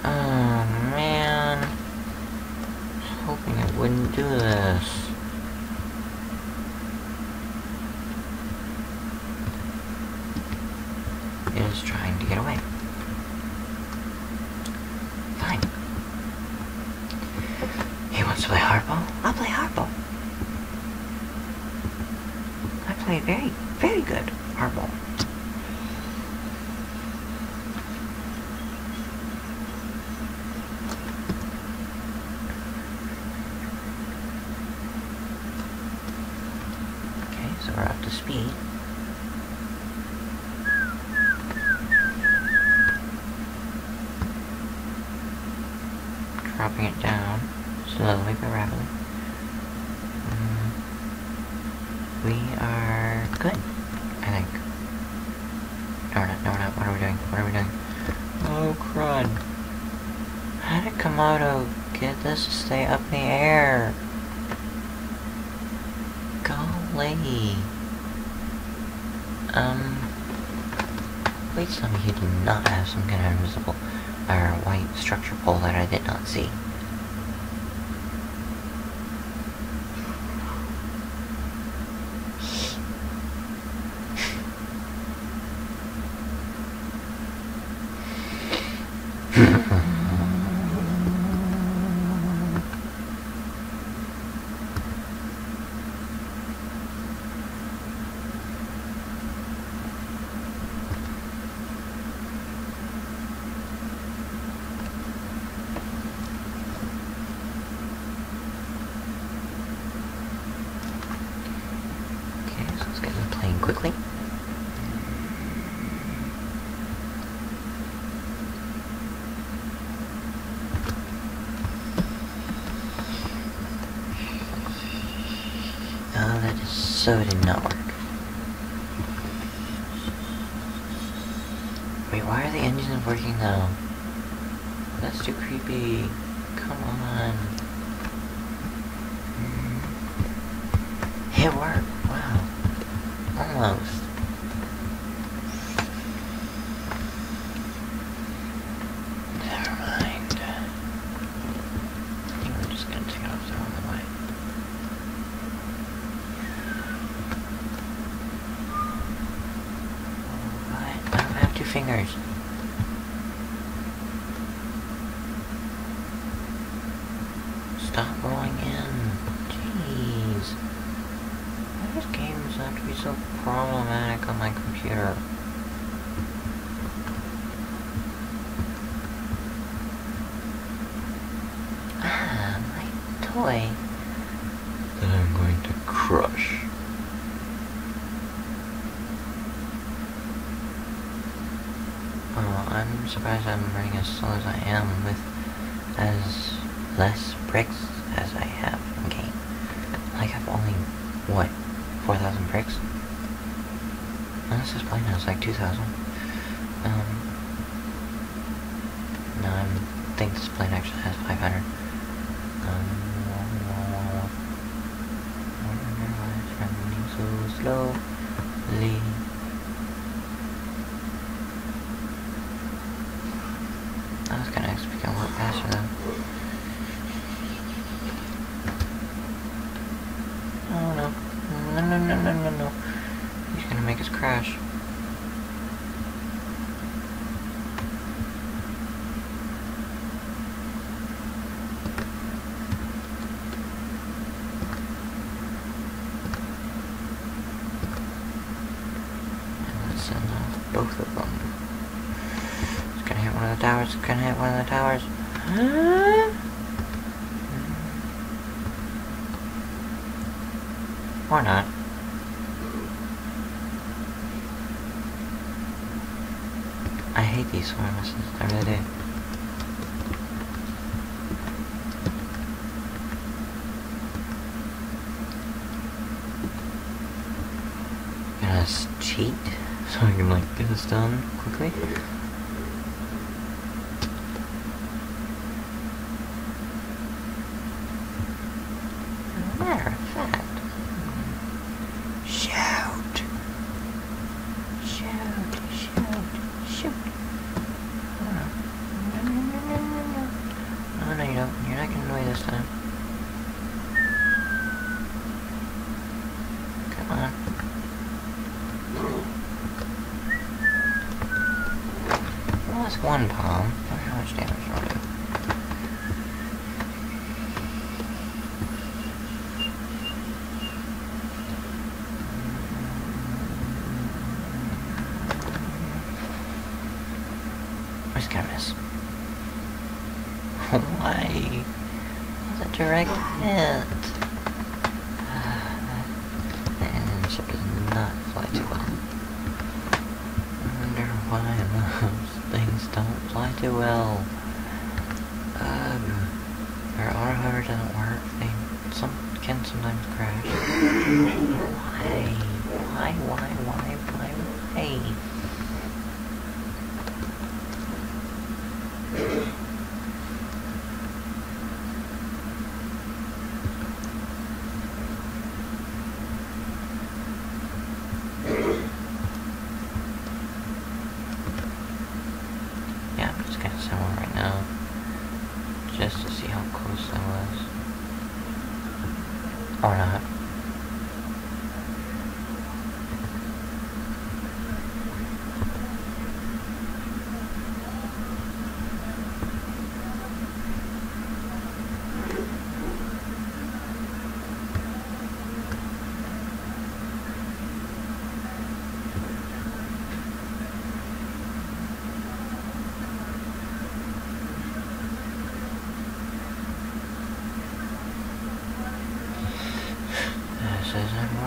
Oh man. I was hoping I wouldn't do this. It is trying to get away. Fine. He wants to play hardball? I'll play hardball. I play very, very good hardball. Okay, so we're up to speed. Dropping it down slowly but rapidly. Mm, we are good, I think. No, we're not. No, we're not. What are we doing? What are we doing? Oh, crud. How did Camodo get this to stay up in the air? Golly. Um. Please tell me he did not have some kind of invisible or white structure pole that I did not see. I was gonna expect a lot faster though. Can hit one of the towers? Huh? Or not. I hate these pharmacists. I really do. cheat so I can like get this done quickly.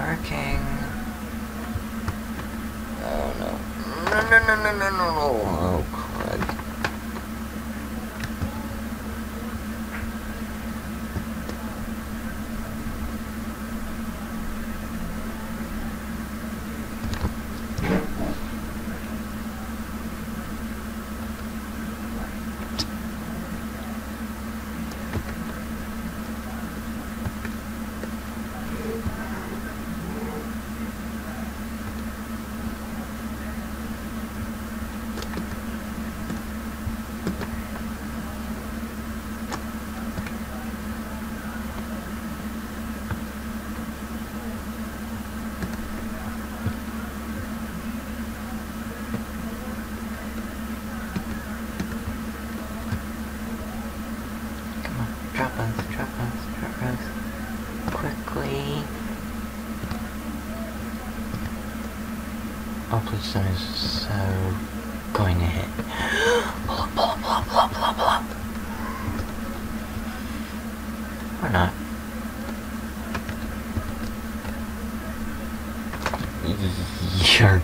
working. Oh no. No, no, no, no, no, no, no. Oh,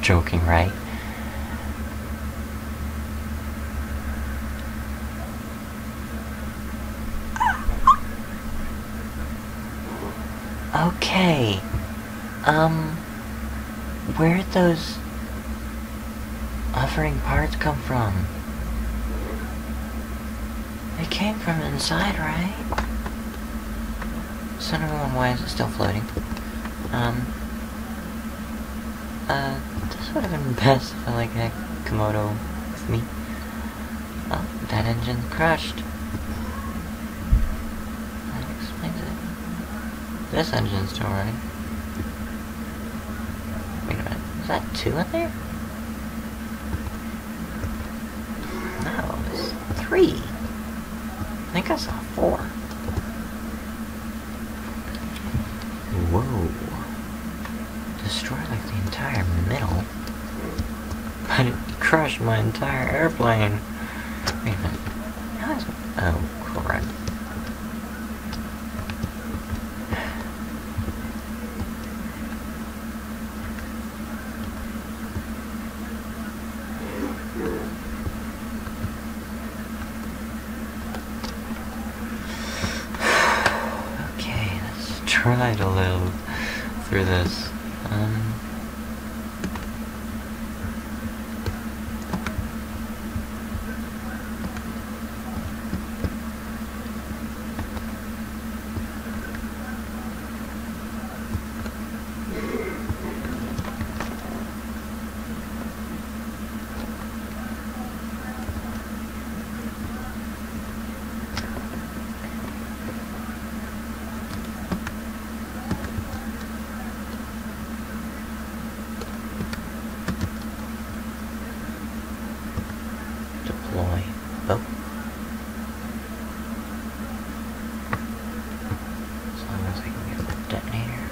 joking, right? Okay. Um, where did those offering parts come from? They came from inside, right? Son of a why is it still floating? Um, best I like had Camodo with me. Oh, that engine's crushed. That explains it. This engine's still running. Wait a minute, is that two in there? No, it's three. I think I saw four. Whoa. Destroy like the entire middle. But it crushed my entire airplane. Wait a minute. How is Oh, crap. Okay, let's try to live through this. Um. Deploy. Oh. As long as I can get the detonator.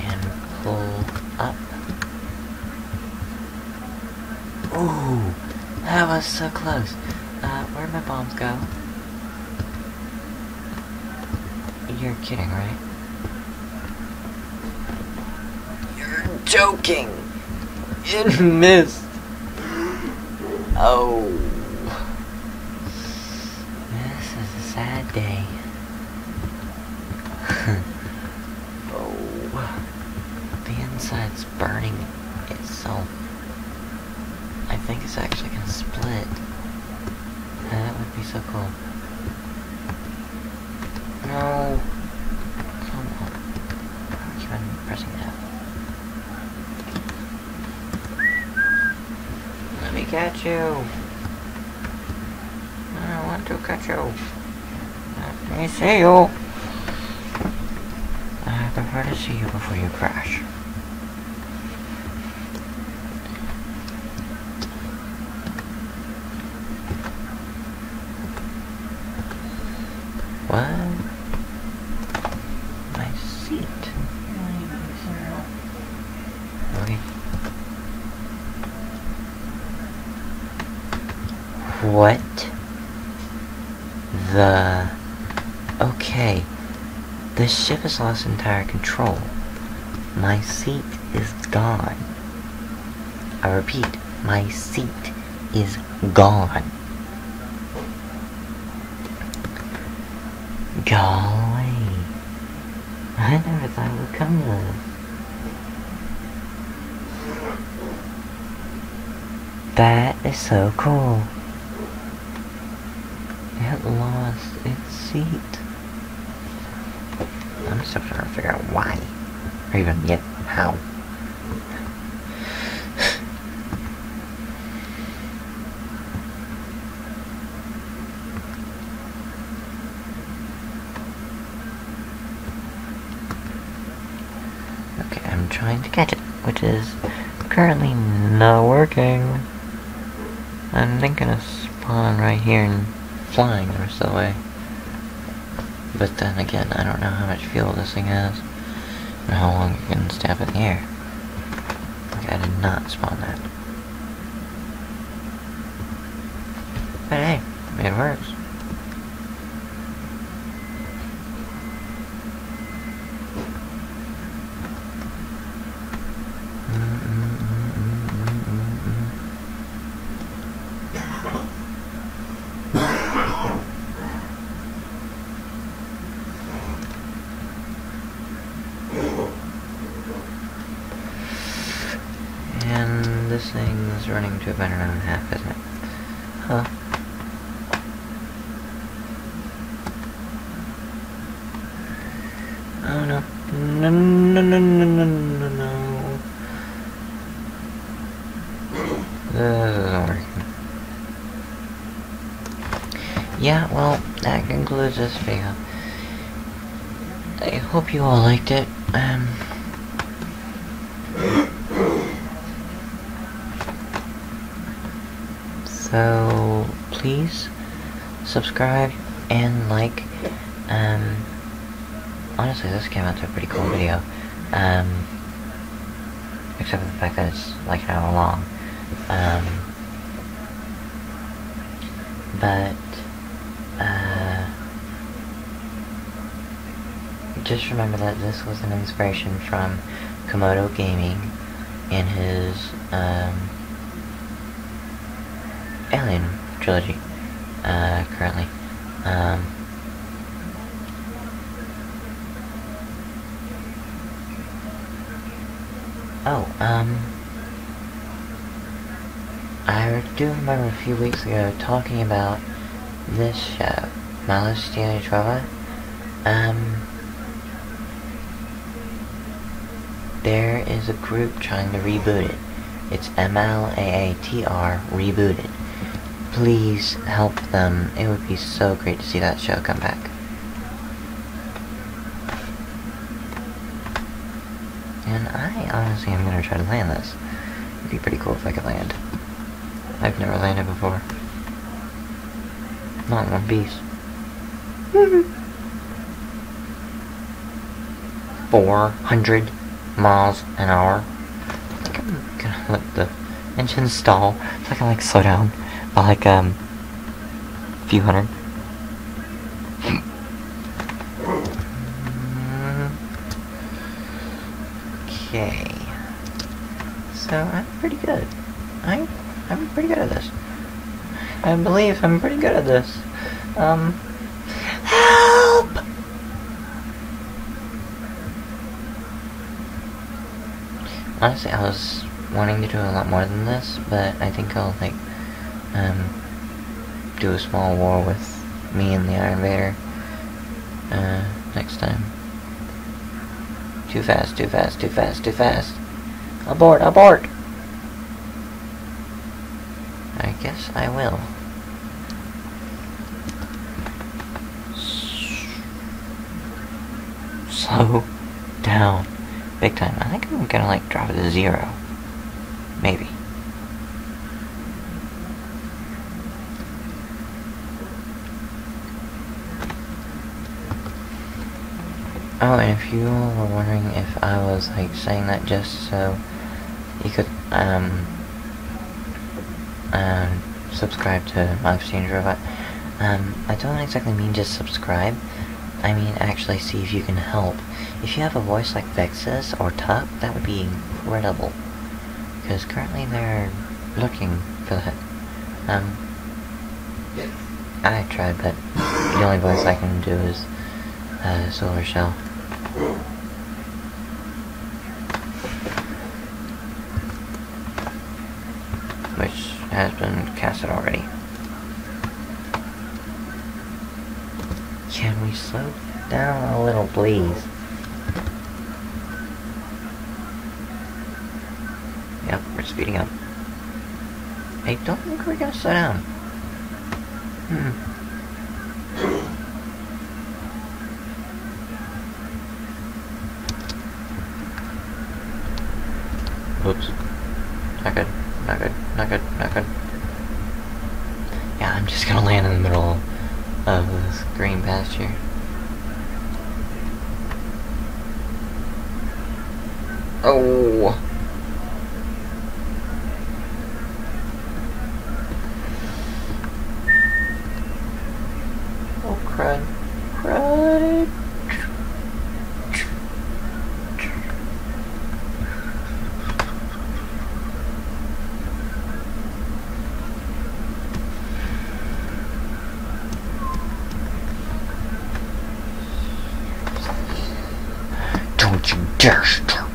And pull up. Ooh! So close. Uh, where'd my bombs go? You're kidding, right? You're joking! It missed. Oh. This is a sad day. oh. The inside's burning itself. I think it's actually gonna split. That would be so cool. No. Come on. I keep on pressing F. Let me catch you. I don't want to catch you. Let me see you. I prefer to see you before you crash. What? My seat. Okay. What? The... Okay. The ship has lost entire control. My seat is gone. I repeat, my seat is gone. Golly. I never thought it would come to this. That is so cool. It lost its seat. I'm still trying to figure out why. Even yet how. Okay, I'm trying to catch it, which is currently not working. I'm thinking of spawn right here and flying the rest of the way. But then again, I don't know how much fuel this thing has, and how long it can stab in the air. Okay, I did not spawn that. But hey, it works. All liked it. Um, so, please subscribe and like. Um, honestly, this came out to a pretty cool video. Um, except for the fact that it's like an hour long. Um, but, uh, just remember that this was an inspiration from Camodo Gaming in his, um, Alien trilogy, uh, currently. Um, oh, um, I do remember a few weeks ago talking about this show, Malice Daily Trova. Um, there is a group trying to reboot it. It's M-L-A-A-T-R rebooted. Please help them. It would be so great to see that show come back. And I honestly am gonna try to land this. It'd be pretty cool if I could land. I've never landed before. Not in one piece. Four hundred miles an hour. I think I'm gonna let the engine stall so I can like slow down by like um a few hundred. Okay. So I'm pretty good. I I'm pretty good at this. I believe I'm pretty good at this. Um help Honestly, I was wanting to do a lot more than this, but I think I'll like um do a small war with me and the Iron Vader uh next time. Too fast, too fast, too fast, too fast. Abort, abort! I guess I will. Slow down. Big time. I think I'm gonna like drop it to zero. Maybe. Oh, and if you were wondering if I was like saying that just so you could um um subscribe to my exchange robot, um I don't exactly mean just subscribe. I mean actually see if you can help. If you have a voice like Vexus or Tuck, that would be incredible. Because currently they're looking for that. Um I tried, but the only voice I can do is uh, Silver Shell. Which has been casted already. Can we slow down a little, please? Yep, we're speeding up. I don't think we're gonna slow down. Hmm. Oops. Not good. Not good. Not good. Not good. Yeah, I'm just gonna land in the middle of this green pasture. Oh! Oh, crud. Crud! Don't you dare start.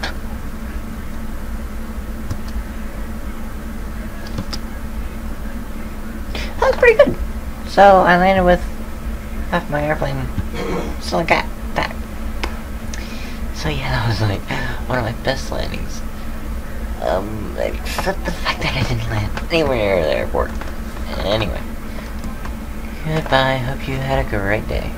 was pretty good. So I landed with half my airplane still intact. So yeah, that was like one of my best landings. Um, except the fact that I didn't land anywhere near the airport. Anyway. Goodbye, hope you had a great day.